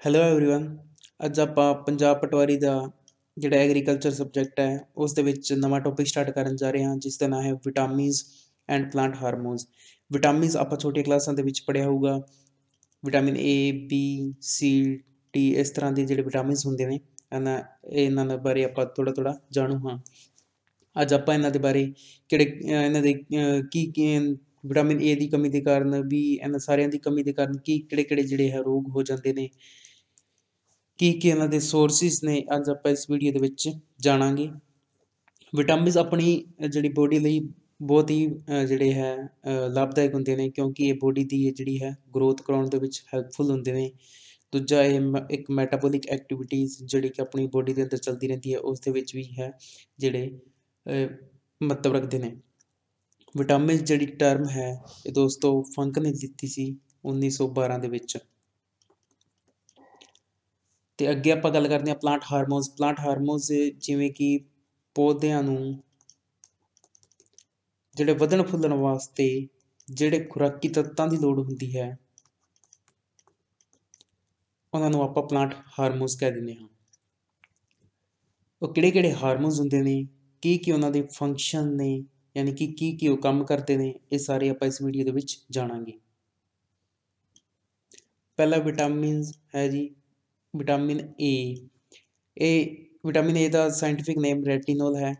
Hello everyone ਅੱਜ ਆਪਾਂ ਪੰਜਾਬ ਪਟਵਾਰੀ ਦਾ ਜਿਹੜਾ ਐਗਰੀਕਲਚਰ ਸਬਜੈਕਟ ਹੈ ਉਸ ਦੇ ਵਿੱਚ ਨਵਾਂ ਟੌਪਿਕ ਸਟਾਰਟ ਕਰਨ ਜਾ ਰਹੇ ਹਾਂ ਜਿਸ ਦਾ ਨਾਮ ਹੈ vitamins and plant hormones vitamins ਆਪਾਂ ਛੋਟੀਆਂ ਕਲਾਸਾਂ ਦੇ ਵਿੱਚ ਪੜ੍ਹਿਆ ਹੋਊਗਾ vitamin A B C D ਇਸ ਤਰ੍ਹਾਂ ਦੇ ਜਿਹੜੇ ਵਿਟਾਮਿਨਸ ਹੁੰਦੇ ਨੇ ਇਹਨਾਂ ਇਹਨਾਂ ਦੇ ਬਾਰੇ ਆਪਾਂ ਥੋੜਾ ਥੋੜਾ ਜਾਣੂ ਹਾਂ ਅੱਜ ਆਪਾਂ ਇਹਨਾਂ ਦੇ ਬਾਰੇ ਕਿਹੜੇ ਅਹ ਇਹਨਾਂ ਦੇ ਅਹ ਕੀ ਕੀ ਵਿਟਾਮਿਨ ਏ ਦੀ ਕਮੀ ਦੇ ਕਾਰਨ ਵੀ ਇਹਨਾਂ ਸਾਰਿਆਂ ਦੀ ਕਮੀ ਦੇ ਕਾਰਨ ਕੀ ਕਿਹੜੇ ਕਿਹੜੇ ਜਿਹੜੇ ਹੈ ਰੋਗ ਹੋ ਜਾਂਦੇ ਨੇ ਕੀ ਕੀ ਇਹਨਾਂ ਦੇ ਸੋਰਸਿਸ ਨੇ ਅੱਜ ਆਪਾਂ ਇਸ ਵੀਡੀਓ ਦੇ ਵਿੱਚ ਜਾਣਾਂਗੇ। ਵਿਟਾਮਿਨਸ ਆਪਣੀ ਜਿਹੜੀ ਬੋਡੀ ਲਈ ਬਹੁਤ ਹੀ ਜਿਹੜੇ ਹੈ ਲਾਭਦਾਇਕ ਹੁੰਦੇ ਨੇ ਕਿਉਂਕਿ ਇਹ ਬੋਡੀ ਦੀ ਇਹ ਜਿਹੜੀ ਹੈ ਗਰੋਥ ਕਰਾਉਣ ਦੇ ਵਿੱਚ ਹੈਲਪਫੁਲ ਹੁੰਦੇ ਨੇ। ਦੂਜਾ ਇਹ ਮ- ਇੱਕ ਮੈਟਾਬੋਲਿਕ ਐਕਟੀਵਿਟੀਜ਼ ਜਿਹੜੀ ਕਿ ਆਪਣੀ ਬੋਡੀ ਦੇ ਅੰਦਰ ਚੱਲਦੀ ਰਹਿੰਦੀ ਹੈ ਉਸ ਦੇ ਵਿੱਚ ਵੀ ਹੈ ਜਿਹੜੇ ਅਹ, ਮਹੱਤਵ ਰੱਖਦੇ ਨੇ। ਵਿਟਾਮਿਨ ਜਿਹੜੀ ਟਰਮ ਹੈ ਇਹ ਦੋਸਤੋ ਫੰਕ ਨੇ ਦਿੱਤੀ ਸੀ 1912 ਦੇ ਵਿੱਚ। ਅਤੇ ਅੱਗੇ ਆਪਾਂ ਗੱਲ ਕਰਦੇ ਹਾਂ ਪਲਾਂਟ ਹਾਰਮੋਨਸ ਪਲਾਂਟ ਹਾਰਮੋਨਸ ਜਿਵੇਂ ਕਿ ਪੌਦਿਆਂ ਨੂੰ ਜਿਹੜੇ ਵਧਣ ਫੁੱਲਣ ਵਾਸਤੇ ਜਿਹੜੇ ਖੁਰਾਕੀ ਤੱਤਾਂ ਦੀ ਲੋੜ ਹੁੰਦੀ ਹੈ, ਉਹਨਾਂ ਨੂੰ ਆਪਾਂ ਪਲਾਂਟ ਹਾਰਮੋਨਸ ਕਹਿ ਦਿੰਦੇ ਹਾਂ। ਉਹ ਕਿਹੜੇ ਕਿਹੜੇ ਹਾਰਮੋਨਸ ਹੁੰਦੇ ਨੇ, ਕੀ ਕੀ ਉਹਨਾਂ ਦੇ ਫੰਕਸ਼ਨ ਨੇ, ਯਾਨੀ ਕਿ ਕੀ ਕੀ ਉਹ ਕੰਮ ਕਰਦੇ ਨੇ, ਇਹ ਸਾਰੇ ਆਪਾਂ ਇਸ ਵੀਡੀਓ ਦੇ ਵਿੱਚ ਜਾਣਾਂਗੇ। ਪਹਿਲਾ ਵਿਟਾਮਿਨਸ ਹੈ ਜੀ ਵਿਟਾਮਿਨ ਏ ਇਹ ਵਿਟਾਮਿਨ ਏ ਦਾ ਸਾਇੰਟੀਫਿਕ ਨੇਮ ਰੈਟੀਨੋਲ ਹੈ।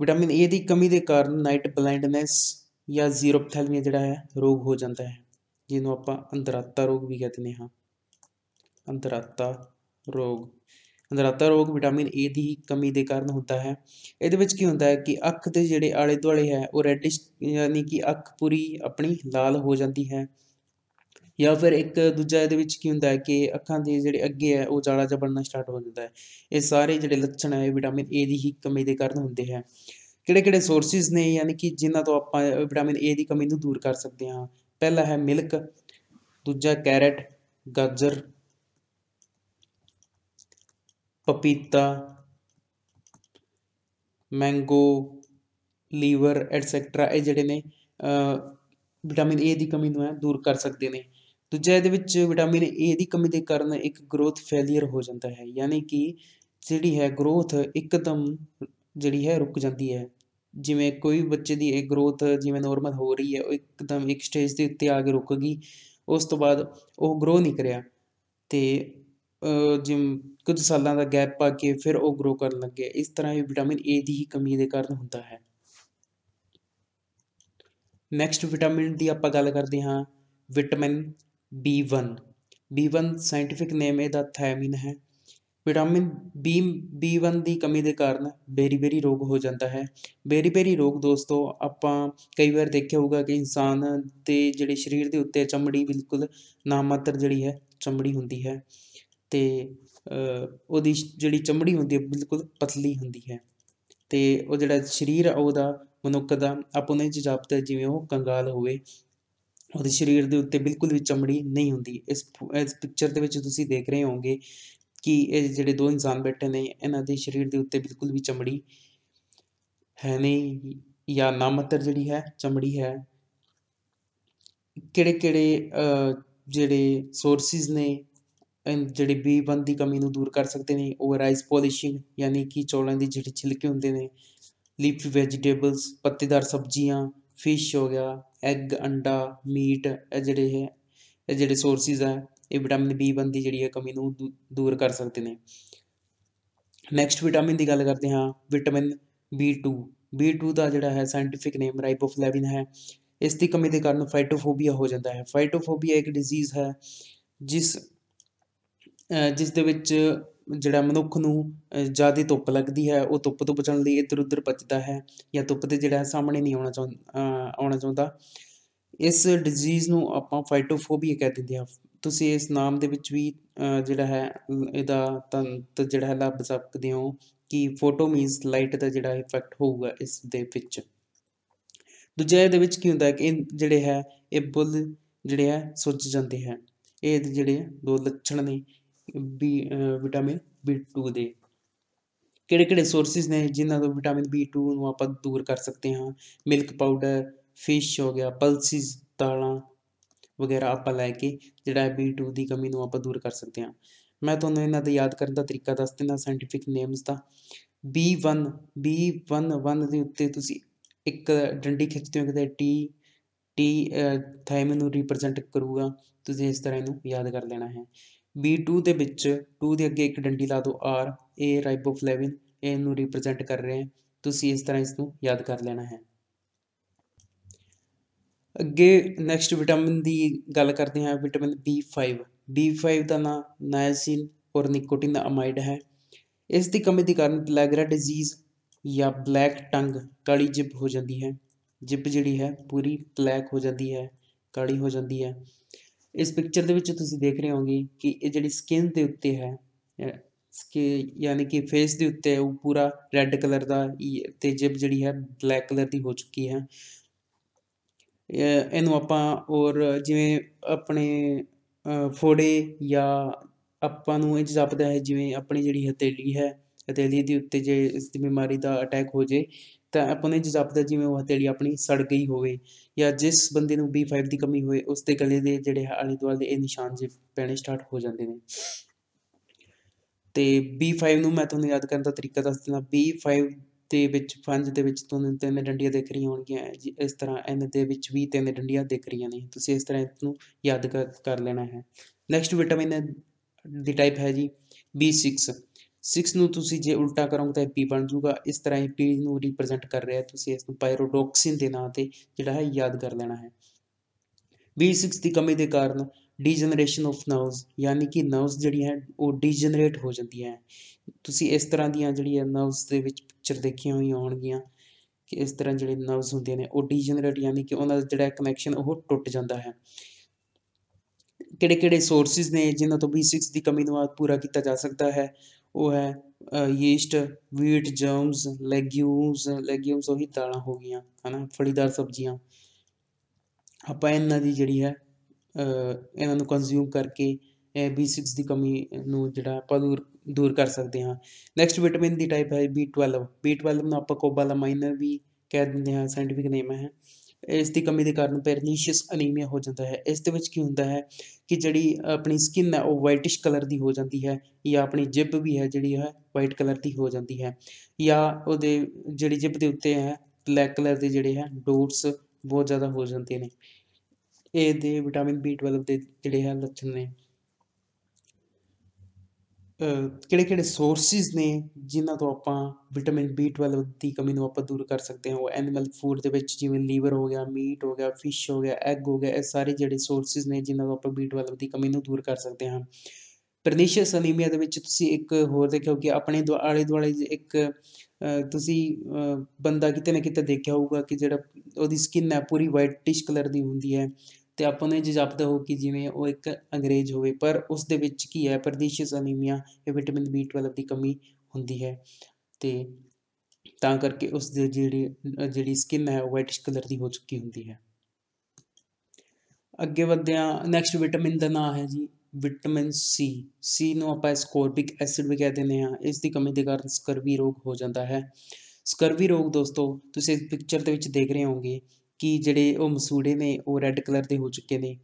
ਵਿਟਾਮਿਨ ਏ ਦੀ ਕਮੀ ਦੇ ਕਾਰਨ ਨਾਈਟ ਬਲਾਈਂਡਨੈਸ ਜਾਂ ਜ਼ੀਰੋਪਥੈਲਮੀਆ ਜਿਹੜਾ ਹੈ, ਰੋਗ ਹੋ ਜਾਂਦਾ ਹੈ, ਜਿਹਨੂੰ ਆਪਾਂ ਅੰਧਰਾਤਾ ਰੋਗ ਵੀ ਕਹਿੰਦੇ ਹਾਂ। ਅੰਧਰਾਤਾ ਰੋਗ। ਅੰਧਰਾਤਾ ਰੋਗ ਵਿਟਾਮਿਨ ਏ ਦੀ ਕਮੀ ਦੇ ਕਾਰਨ ਹੁੰਦਾ ਹੈ। ਇਹਦੇ ਵਿੱਚ ਕੀ ਹੁੰਦਾ ਹੈ ਕਿ ਅੱਖ ਦੇ ਜਿਹੜੇ ਆਲੇ ਦੁਆਲੇ ਹੈ, ਉਹ ਰੈਡਿਸ਼ ਯਾਨੀ ਕਿ ਅੱਖ ਪੂਰੀ ਆਪਣੀ ਲਾਲ ਹੋ ਜਾਂਦੀ ਹੈ। ਜਾਂ ਫਿਰ ਇੱਕ ਦੂਜਾ ਇਹਦੇ ਵਿੱਚ ਕੀ ਹੁੰਦਾ ਹੈ ਕਿ ਅੱਖਾਂ ਦੇ ਜਿਹੜੇ ਅੱਗੇ ਹੈ, ਉਹ ਜਾਲਾ ਜਿਹਾ ਬਣਨਾ ਸਟਾਰਟ ਹੋ ਜਾਂਦਾ ਹੈ। ਇਹ ਸਾਰੇ ਜਿਹੜੇ ਲੱਛਣ ਹੈ, ਇਹ ਵਿਟਾਮਿਨ ਏ ਦੀ ਹੀ ਕਮੀ ਦੇ ਕਾਰਨ ਹੁੰਦੇ ਹੈ। ਕਿਹੜੇ ਕਿਹੜੇ ਸੋਰਸਿਸ ਨੇ, ਯਾਨੀ ਕਿ ਜਿਨ੍ਹਾਂ ਤੋਂ ਆਪਾਂ ਵਿਟਾਮਿਨ ਏ ਦੀ ਕਮੀ ਨੂੰ ਦੂਰ ਕਰ ਸਕਦੇ ਹਾਂ? ਪਹਿਲਾ ਹੈ ਮਿਲਕ ਦੂਜਾ ਕੈਰਟ ਗਾਜਰ, ਪਪੀਤਾ ਮੈਂਗੋ ਲੀਵਰ ਐਟਸੈਕਟਰਾ ਇਹ ਜਿਹੜੇ ਨੇ ਵਿਟਾਮਿਨ ਏ ਦੀ ਕਮੀ ਨੂੰ ਹੈ, ਦੂਰ ਕਰ ਸਕਦੇ ਨੇ। ਦੂਜਾ ਇਹਦੇ ਵਿੱਚ ਵਿਟਾਮਿਨ ਏ ਦੀ ਕਮੀ ਦੇ ਕਾਰਨ ਇੱਕ ਗਰੋਥ ਫੇਲੀਅਰ ਹੋ ਜਾਂਦਾ ਹੈ, ਯਾਨੀ ਕਿ ਜਿਹੜੀ ਹੈ ਗਰੋਥ ਇੱਕਦਮ ਜਿਹੜੀ ਹੈ ਰੁਕ ਜਾਂਦੀ ਹੈ। ਜਿਵੇਂ ਕੋਈ ਬੱਚੇ ਦੀ ਇਹ ਗਰੋਥ ਜਿਵੇਂ ਨਾਰਮਲ ਹੋ ਰਹੀ ਹੈ, ਉਹ ਇੱਕਦਮ ਇੱਕ ਸਟੇਜ ਦੇ ਉੱਤੇ ਆ ਕੇ ਰੁਕ ਗਈ, ਉਸ ਤੋਂ ਬਾਅਦ ਉਹ ਗਰੋ ਨਹੀਂ ਕਰਿਆ ਤੇ ਜਿਮ ਕੁਝ ਸਾਲਾਂ ਦਾ ਗੈਪ ਪਾ ਕੇ ਫਿਰ ਉਹ ਗਰੋ ਕਰਨ ਲੱਗੇ ਇਸ ਤਰ੍ਹਾਂ ਇਹ ਵਿਟਾਮਿਨ ਏ ਦੀ ਹੀ ਕਮੀ ਦੇ ਕਾਰਨ ਹੁੰਦਾ ਹੈ। ਨੈਕਸਟ ਵਿਟਾਮਿਨ ਦੀ ਆਪਾਂ ਗੱਲ ਕਰਦੇ ਹਾਂ ਵਿਟਾਮਿਨ B1 B1 ਸਾਇੰਟੀਫਿਕ ਨੇਮ ਇਹਦਾ ਥਾਇਮਿਨ ਹੈ। ਵਿਟਾਮਿਨ ਬੀ B1 ਦੀ ਕਮੀ ਦੇ ਕਾਰਨ ਬੇਰੀਬੇਰੀ ਰੋਗ ਹੋ ਜਾਂਦਾ ਹੈ। ਬੇਰੀਬੇਰੀ ਰੋਗ ਦੋਸਤੋ, ਆਪਾਂ ਕਈ ਵਾਰ ਦੇਖਿਆ ਹੋਊਗਾ ਕਿ ਇਨਸਾਨ ਦੇ ਜਿਹੜੇ ਸਰੀਰ ਦੇ ਉੱਤੇ ਚਮੜੀ ਬਿਲਕੁਲ ਨਾਮਾਤਰ ਜਿਹੜੀ ਹੈ, ਚਮੜੀ ਹੁੰਦੀ ਹੈ ਤੇ ਉਹਦੀ ਜਿਹੜੀ ਚਮੜੀ ਹੁੰਦੀ ਹੈ ਬਿਲਕੁਲ ਪਤਲੀ ਹੁੰਦੀ ਹੈ। ਤੇ ਉਹ ਜਿਹੜਾ ਸਰੀਰ ਆ, ਉਹਦਾ ਮਨੁੱਖ ਦਾ ਆਪਣੇ ਜਾਪਦਾ ਜਿਵੇਂ ਉਹ ਕੰਗਾਲ ਹੋਵੇ। ਉਹਦੇ ਸਰੀਰ ਦੇ ਉੱਤੇ ਬਿਲਕੁਲ ਵੀ ਚਮੜੀ ਨਹੀਂ ਹੁੰਦੀ। ਇਸ ਇਸ ਪਿਕਚਰ ਦੇ ਵਿੱਚ ਤੁਸੀਂ ਦੇਖ ਰਹੇ ਹੋਵੋਗੇ ਕਿ ਇਹ ਜਿਹੜੇ ਦੋ ਇਨਸਾਨ ਬੈਠੇ ਨੇ, ਇਹਨਾਂ ਦੇ ਸਰੀਰ ਦੇ ਉੱਤੇ ਬਿਲਕੁਲ ਵੀ ਚਮੜੀ ਹੈ ਨਹੀਂ ਜਾਂ ਨਾਮਤਰ ਜਿਹੜੀ ਹੈ, ਚਮੜੀ ਹੈ। ਕਿਹੜੇ ਕਿਹੜੇ ਜਿਹੜੇ ਸੋਰਸਿਸ ਨੇ ਜਿਹੜੇ B1 ਦੀ ਕਮੀ ਨੂੰ ਦੂਰ ਕਰ ਸਕਦੇ ਨੇ, ਉਹ ਰਾਈਸ ਪੋਲਿਸ਼ਿੰਗ ਯਾਨੀ ਕਿ ਚੌਲਾਂ ਦੀ ਜਿਹੜੇ ਛਿਲਕੇ ਹੁੰਦੇ ਨੇ ਲੀਫੀ ਵੈਜੀਟੇਬਲਸ ਪੱਤੇਦਾਰ ਸਬਜ਼ੀਆਂ ਫਿਸ਼ ਹੋ ਗਿਆ ਐਗ ਅੰਡਾ ਮੀਟ ਇਹ ਜਿਹੜੇ ਹੈ ਇਹ ਜਿਹੜੇ ਸੋਰਸਿਸ ਆ, ਇਹ ਵਿਟਾਮਿਨ B1 ਦੀ ਜਿਹੜੀ ਹੈ ਕਮੀ ਨੂੰ ਦੂਰ ਕਰ ਸਕਦੇ ਨੇ। ਨੈਕਸਟ ਵਿਟਾਮਿਨ ਦੀ ਗੱਲ ਕਰਦੇ ਹਾਂ ਵਿਟਾਮਿਨ B2 B2 ਦਾ ਜਿਹੜਾ ਹੈ ਸਾਇੰਟਿਫਿਕ ਨੇਮ ਰਾਈਬੋਫਲੇਵਿਨ ਹੈ। ਇਸ ਦੀ ਕਮੀ ਦੇ ਕਾਰਨ ਫਾਈਟੋਫੋਬੀਆ ਹੋ ਜਾਂਦਾ ਹੈ। ਫਾਈਟੋਫੋਬੀਆ ਇੱਕ ਡਿਜ਼ੀਜ਼ ਹੈ, ਜਿਸ ਜਿਸ ਦੇ ਵਿੱਚ ਜਿਹੜਾ ਮਨੁੱਖ ਨੂੰ ਜ਼ਿਆਦਾ ਧੁੱਪ ਲੱਗਦੀ ਹੈ, ਉਹ ਧੁੱਪ ਤੋਂ ਬਚਣ ਲਈ ਇੱਧਰ ਉੱਧਰ ਭੱਜਦਾ ਹੈ ਜਾਂ ਧੁੱਪ ਦੇ ਜਿਹੜਾ ਸਾਹਮਣੇ ਨਹੀਂ ਆਉਣਾ ਚਾਹੁੰਦਾ ਆਉਣਾ ਚਾਹੁੰਦਾ। ਇਸ ਡਿਜ਼ੀਜ਼ ਨੂੰ ਆਪਾਂ ਫਾਈਟੋਫੋਬੀਆ ਕਹਿ ਦਿੰਦੇ ਹਾਂ। ਤੁਸੀਂ ਇਸ ਨਾਮ ਦੇ ਵਿੱਚ ਵੀ ਜਿਹੜਾ ਹੈ ਇਹਦਾ ਤੰਤ ਜਿਹੜਾ ਹੈ ਲੱਭ ਸਕਦੇ ਹੋ ਕਿ ਫੋਟੋ ਮੀਨਸ ਲਾਈਟ ਦਾ ਜਿਹੜਾ ਇਫੈਕਟ ਹੋਊਗਾ ਇਸ ਦੇ ਵਿੱਚ। ਦੂਜਾ ਇਹਦੇ ਵਿੱਚ ਕੀ ਹੁੰਦਾ ਹੈ ਕਿ ਜਿਹੜੇ ਹੈ, ਇਹ ਬੁੱਲ ਜਿਹੜੇ ਹੈ ਸੁੱਜ ਜਾਂਦੇ ਹੈ। ਇਹ ਜਿਹੜੇ ਦੋ ਲੱਛਣ ਨੇ। ਬੀ ਵਿਟਾਮਿਨ B2 ਦੇ। ਕਿਹੜੇ ਕਿਹੜੇ ਸੋਰਸਿਸ ਨੇ ਜਿਨ੍ਹਾਂ ਤੋਂ ਵਿਟਾਮਿਨ B2 ਨੂੰ ਆਪਾਂ ਦੂਰ ਕਰ ਸਕਦੇ ਹਾਂ? ਮਿਲਕ ਪਾਊਡਰ ਫਿਸ਼ ਹੋ ਗਿਆ ਪਲਸਿਸ ਦਾਲਾਂ ਵਗੈਰਾ ਆਪਾਂ ਲੈ ਕੇ ਜਿਹੜਾ ਹੈ B2 ਦੀ ਕਮੀ ਨੂੰ ਆਪਾਂ ਦੂਰ ਕਰ ਸਕਦੇ ਹਾਂ। ਮੈਂ ਤੁਹਾਨੂੰ ਇਹਨਾਂ ਦਾ ਯਾਦ ਕਰਨ ਦਾ ਤਰੀਕਾ ਦੱਸ ਦਿੰਦਾ ਸਾਇੰਟੀਫਿਕ ਨੇਮਸ ਦਾ। B1 B1 1 ਦੇ ਉੱਤੇ ਤੁਸੀਂ ਇੱਕ ਡੰਡੀ ਖਿੱਚਦੇ ਹੋ, ਕਿਤੇ T T ਥਾਈਮਨ ਨੂੰ ਰਿਪਰੈਜ਼ੈਂਟ ਕਰੂਗਾ। ਤੁਸੀਂ ਇਸ ਤਰ੍ਹਾਂ ਇਹਨੂੰ ਯਾਦ ਕਰ ਲੈਣਾ ਹੈ। B2 ਦੇ ਵਿੱਚ 2 ਦੇ ਅੱਗੇ ਇੱਕ ਡੰਡੀ ਲਾ ਦਿਓ R ਇਹ ਰਾਈਬੋਫਲੇਵਿਨ ਇਹਨੂੰ ਰਿਪਰੈਜ਼ੈਂਟ ਕਰ ਰਹੇ ਹੈ। ਤੁਸੀਂ ਇਸ ਤਰ੍ਹਾਂ ਇਸ ਨੂੰ ਯਾਦ ਕਰ ਲੈਣਾ ਹੈ। ਅੱਗੇ ਨੈਕਸਟ ਵਿਟਾਮਿਨ ਦੀ ਗੱਲ ਕਰਦੇ ਹਾਂ ਵਿਟਾਮਿਨ B5 B5 ਦਾ ਨਾਮ ਨਾਇਸਿਨ ਔਰ ਨਿਕੋਟਿਨ ਅਮਾਈਡ ਹੈ। ਇਸ ਦੀ ਕਮੀ ਦੇ ਕਾਰਨ ਪਲੈਗਰਾ ਡਿਜ਼ੀਜ਼ ਜਾਂ ਬਲੈਕ ਟੰਗ ਕਾਲੀ ਜਿਬ ਹੋ ਜਾਂਦੀ ਹੈ। ਜਿਬ ਜਿਹੜੀ ਹੈ, ਪੂਰੀ ਬਲੈਕ ਹੋ ਜਾਂਦੀ ਹੈ, ਕਾਲੀ ਹੋ ਜਾਂਦੀ ਹੈ। ਇਸ ਪਿਕਚਰ ਦੇ ਵਿੱਚ ਤੁਸੀਂ ਦੇਖ ਰਹੇ ਹੋਗੇ ਕਿ ਇਹ ਜਿਹੜੀ ਸਕਿਨ ਦੇ ਉੱਤੇ ਹੈ ਕਿ ਯਾਨੀ ਕਿ ਫੇਸ ਦੇ ਉੱਤੇ ਉਹ ਪੂਰਾ ਰੈੱਡ ਕਲਰ ਦਾ ਤੇ ਜਿਬ ਜਿਹੜੀ ਹੈ ਬਲੈਕ ਕਲਰ ਦੀ ਹੋ ਚੁੱਕੀ ਹੈ। ਇਹਨੂੰ ਆਪਾਂ ਔਰ ਜਿਵੇਂ ਆਪਣੇ ਫੋੜੇ ਜਾਂ ਆਪਾਂ ਨੂੰ ਇਹ ਜਾਪਦਾ ਹੈ ਜਿਵੇਂ ਆਪਣੀ ਜਿਹੜੀ ਹਥੇਲੀ ਹੈ, ਹਥੇਲੀ ਦੇ ਉੱਤੇ ਜੇ ਇਸ ਦੀ ਬਿਮਾਰੀ ਦਾ ਅਟੈਕ ਹੋ ਜੇ ਤਾਂ ਆਪਾਂ ਨੂੰ ਇਹ ਜਾਪਦਾ ਜਿਵੇਂ ਉਹ ਹਥੇਲੀ ਆਪਣੀ ਸੜ ਗਈ ਹੋਵੇ ਜਾਂ ਜਿਸ ਬੰਦੇ ਨੂੰ B5 ਦੀ ਕਮੀ ਹੋਵੇ, ਉਸ ਦੇ ਗਲੇ ਦੇ ਜਿਹੜੇ ਆਲੇ ਦੁਆਲੇ ਇਹ ਨਿਸ਼ਾਨ ਜੇ ਪੈਣੇ ਸਟਾਰਟ ਹੋ ਜਾਂਦੇ ਨੇ। ਤੇ B5 ਨੂੰ ਮੈਂ ਤੁਹਾਨੂੰ ਯਾਦ ਕਰਨ ਦਾ ਤਰੀਕਾ ਦੱਸ ਦਿੰਦਾ B5 ਦੇ ਵਿੱਚ ਪੰਜ ਦੇ ਵਿੱਚ ਤੁਹਾਨੂੰ ਤਿੰਨ ਡੰਡੀਆਂ ਦਿਖ ਰਹੀਆਂ ਹੋਣਗੀਆਂ ਇਸ ਤਰ੍ਹਾਂ ਐਨ ਦੇ ਵਿੱਚ ਵੀ ਤਿੰਨ ਡੰਡੀਆਂ ਦਿਖ ਰਹੀਆਂ ਨੇ। ਤੁਸੀਂ ਇਸ ਤਰ੍ਹਾਂ ਇਸ ਨੂੰ ਯਾਦ ਕਰ ਲੈਣਾ ਹੈ। ਨੈਕਸਟ ਵਿਟਾਮਿਨ ਦੀ ਟਾਈਪ ਹੈ ਜੀ B6 6 ਨੂੰ ਤੁਸੀਂ ਜੇ ਉਲਟਾ ਕਰੋਗੇ ਤਾਂ ਪੀ ਬਣ ਜੂਗਾ ਇਸ ਤਰ੍ਹਾਂ ਇਹ ਪੀ ਨੂੰ ਰਿਪਰੈਜ਼ੈਂਟ ਕਰ ਰਿਹਾ ਤੁਸੀਂ ਇਸ ਨੂੰ ਪਾਇਰੋਡੋਕਸਿਨ ਦੇ ਨਾਂ ਤੇ ਜਿਹੜਾ ਹੈ ਯਾਦ ਕਰ ਲੈਣਾ ਹੈ। B6 ਦੀ ਕਮੀ ਦੇ ਕਾਰਨ ਡੀਜਨਰੇਸ਼ਨ ਆਫ ਨਰਵਸ ਯਾਨੀ ਕਿ ਨਰਵਸ ਜਿਹੜੀਆਂ ਹੈ, ਉਹ ਡੀਜਨਰੇਟ ਹੋ ਜਾਂਦੀਆਂ ਹੈ। ਤੁਸੀਂ ਇਸ ਤਰ੍ਹਾਂ ਦੀਆਂ ਜਿਹੜੀਆਂ ਨਰਵਸ ਦੇ ਵਿੱਚ ਪਿਕਚਰ ਦੇਖੀਆਂ ਹੋਈਆਂ ਹੋਣਗੀਆਂ ਕਿ ਇਸ ਤਰ੍ਹਾਂ ਜਿਹੜੇ ਨਰਵਸ ਹੁੰਦੇ ਨੇ, ਉਹ ਡੀਜਨਰੇਟ ਯਾਨੀ ਕਿ ਉਹਨਾਂ ਦਾ ਜਿਹੜਾ ਕਨੈਕਸ਼ਨ ਉਹ ਟੁੱਟ ਜਾਂਦਾ ਹੈ। ਕਿਹੜੇ ਕਿਹੜੇ ਸੋਰਸਿਸ ਨੇ ਜਿਨ੍ਹਾਂ ਤੋਂ B6 ਦੀ ਕਮੀ ਨੂੰ ਪੂਰਾ ਕੀਤਾ ਜਾ ਸਕਦਾ ਹੈ? ਉਹ ਹੈ yeast wheat germs legumes legumes ਉਹੀ ਦਾਲਾਂ ਹੋ ਗਈਆਂ, ਹਨਾ, ਫਲੀਦਾਰ ਸਬਜ਼ੀਆਂ। ਆਪਾਂ ਇਹਨਾਂ ਦੀ ਜਿਹੜੀ ਹੈ ਇਹਨਾਂ ਨੂੰ ਕੰਜ਼ਿਊਮ ਕਰਕੇ B6 ਦੀ ਕਮੀ ਨੂੰ ਜਿਹੜਾ ਆਪਾਂ ਦੂਰ ਦੂਰ ਕਰ ਸਕਦੇ ਹਾਂ। ਨੈਕਸਟ ਵਿਟਾਮਿਨ ਦੀ ਟਾਈਪ ਹੈ B12 B12 ਨੂੰ ਆਪਾਂ ਕੋਬਾਲਾਮਾਈਨ ਵੀ ਕਹਿ ਦਿੰਦੇ ਹਾਂ ਸਾਇੰਟਿਫਿਕ ਨੇਮ ਹੈ। ਇਸ ਦੀ ਕਮੀ ਦੇ ਕਾਰਨ ਪੈਰਨੀਸ਼ੀਅਸ ਅਨੀਮੀਆ ਹੋ ਜਾਂਦਾ ਹੈ। ਇਸ ਦੇ ਵਿੱਚ ਕੀ ਹੁੰਦਾ ਹੈ ਕਿ ਜਿਹੜੀ ਆਪਣੀ ਸਕਿਨ ਹੈ, ਉਹ ਵਾਈਟਿਸ਼ ਕਲਰ ਦੀ ਹੋ ਜਾਂਦੀ ਹੈ ਜਾਂ ਆਪਣੀ ਜਿਬ ਵੀ ਹੈ ਜਿਹੜੀ ਹੈ ਵਾਈਟ ਕਲਰ ਦੀ ਹੋ ਜਾਂਦੀ ਹੈ ਜਾਂ ਉਹਦੇ ਜਿਹੜੀ ਜਿਬ ਦੇ ਉੱਤੇ ਹੈ ਬਲੈਕ ਕਲਰ ਦੇ ਜਿਹੜੇ ਹੈ ਡੋਟਸ ਬਹੁਤ ਜ਼ਿਆਦਾ ਹੋ ਜਾਂਦੇ ਨੇ। ਇਹ ਦੇ ਵਿਟਾਮਿਨ B12 ਦੇ ਜਿਹੜੇ ਹੈ ਲੱਛਣ ਨੇ। ਕਿਹੜੇ ਕਿਹੜੇ ਸੋਰਸਿਸ ਨੇ ਜਿਨ੍ਹਾਂ ਤੋਂ ਆਪਾਂ ਵਿਟਾਮਿਨ B12 ਦੀ ਕਮੀ ਨੂੰ ਆਪਾਂ ਦੂਰ ਕਰ ਸਕਦੇ ਹਾਂ? ਉਹ ਐਨੀਮਲ ਫੂਡ ਦੇ ਵਿੱਚ ਜਿਵੇਂ ਲੀਵਰ ਹੋ ਗਿਆ, ਮੀਟ ਹੋ ਗਿਆ ਫਿਸ਼ ਹੋ ਗਿਆ ਐਗ ਹੋ ਗਿਆ, ਇਹ ਸਾਰੇ ਜਿਹੜੇ ਸੋਰਸਿਸ ਨੇ ਜਿਨ੍ਹਾਂ ਤੋਂ ਆਪਾਂ B12 ਦੀ ਕਮੀ ਨੂੰ ਦੂਰ ਕਰ ਸਕਦੇ ਹਾਂ। ਪਰਨੀਸ਼ੀਅਸ ਅਨੀਮੀਆ ਦੇ ਵਿੱਚ ਤੁਸੀਂ ਇੱਕ ਹੋਰ ਦੇਖਿਓ ਕਿ ਆਪਣੇ ਆਲੇ ਦੁਆਲੇ ਇੱਕ ਤੁਸੀਂ ਬੰਦਾ ਕਿਤੇ ਨਾ ਕਿਤੇ ਦੇਖਿਆ ਹੋਊਗਾ ਕਿ ਜਿਹੜਾ ਉਹਦੀ ਸਕਿਨ ਹੈ ਪੂਰੀ ਵਾਈਟਿਸ਼ ਕਲਰ ਦੀ ਹੁੰਦੀ ਹੈ। ਅਤੇ ਆਪਾਂ ਨੂੰ ਇਹ ਜਾਪਦਾ ਹੋ ਕਿ ਜਿਵੇਂ ਉਹ ਇੱਕ ਅੰਗਰੇਜ਼ ਹੋਵੇ, ਪਰ ਉਸ ਦੇ ਵਿੱਚ ਕੀ ਹੈ? ਪਰਦੀਸ਼ੀਅਸ ਅਨੀਮੀਆ ਇਹ ਵਿਟਾਮਿਨ B12 ਦੀ ਕਮੀ ਹੁੰਦੀ ਹੈ ਅਤੇ ਤਾਂ ਕਰਕੇ ਉਸ ਦੇ ਜਿਹੜੀ ਜਿਹੜੀ ਸਕਿਨ ਹੈ ਉਹ ਵਾਈਟਿਸ਼ ਕਲਰ ਦੀ ਹੋ ਚੁੱਕੀ ਹੁੰਦੀ ਹੈ। ਅੱਗੇ ਵਧਦੇ ਆ ਨੈਕਸਟ ਵਿਟਾਮਿਨ ਦਾ ਨਾਮ ਹੈ ਜੀ ਵਿਟਾਮਿਨ ਸੀ ਸੀ ਨੂੰ ਆਪਾਂ ਸਕੋਰਬਿਕ ਐਸਿਡ ਵੀ ਕਹਿ ਦਿੰਦੇ ਹਾਂ। ਇਸ ਦੀ ਕਮੀ ਦੇ ਕਾਰਨ ਸਕਰਵੀ ਰੋਗ ਹੋ ਜਾਂਦਾ ਹੈ। ਸਕਰਵੀ ਰੋਗ ਦੋਸਤੋ, ਤੁਸੀਂ ਇਸ ਪਿਕਚਰ ਦੇ ਵਿੱਚ ਦੇਖ ਰਹੇ ਹੋਵੋਗੇ ਕਿ ਜਿਹੜੇ ਉਹ ਮਸੂੜੇ ਨੇ, ਉਹ ਰੈੱਡ ਕਲਰ ਦੇ ਹੋ ਚੁੱਕੇ ਨੇ।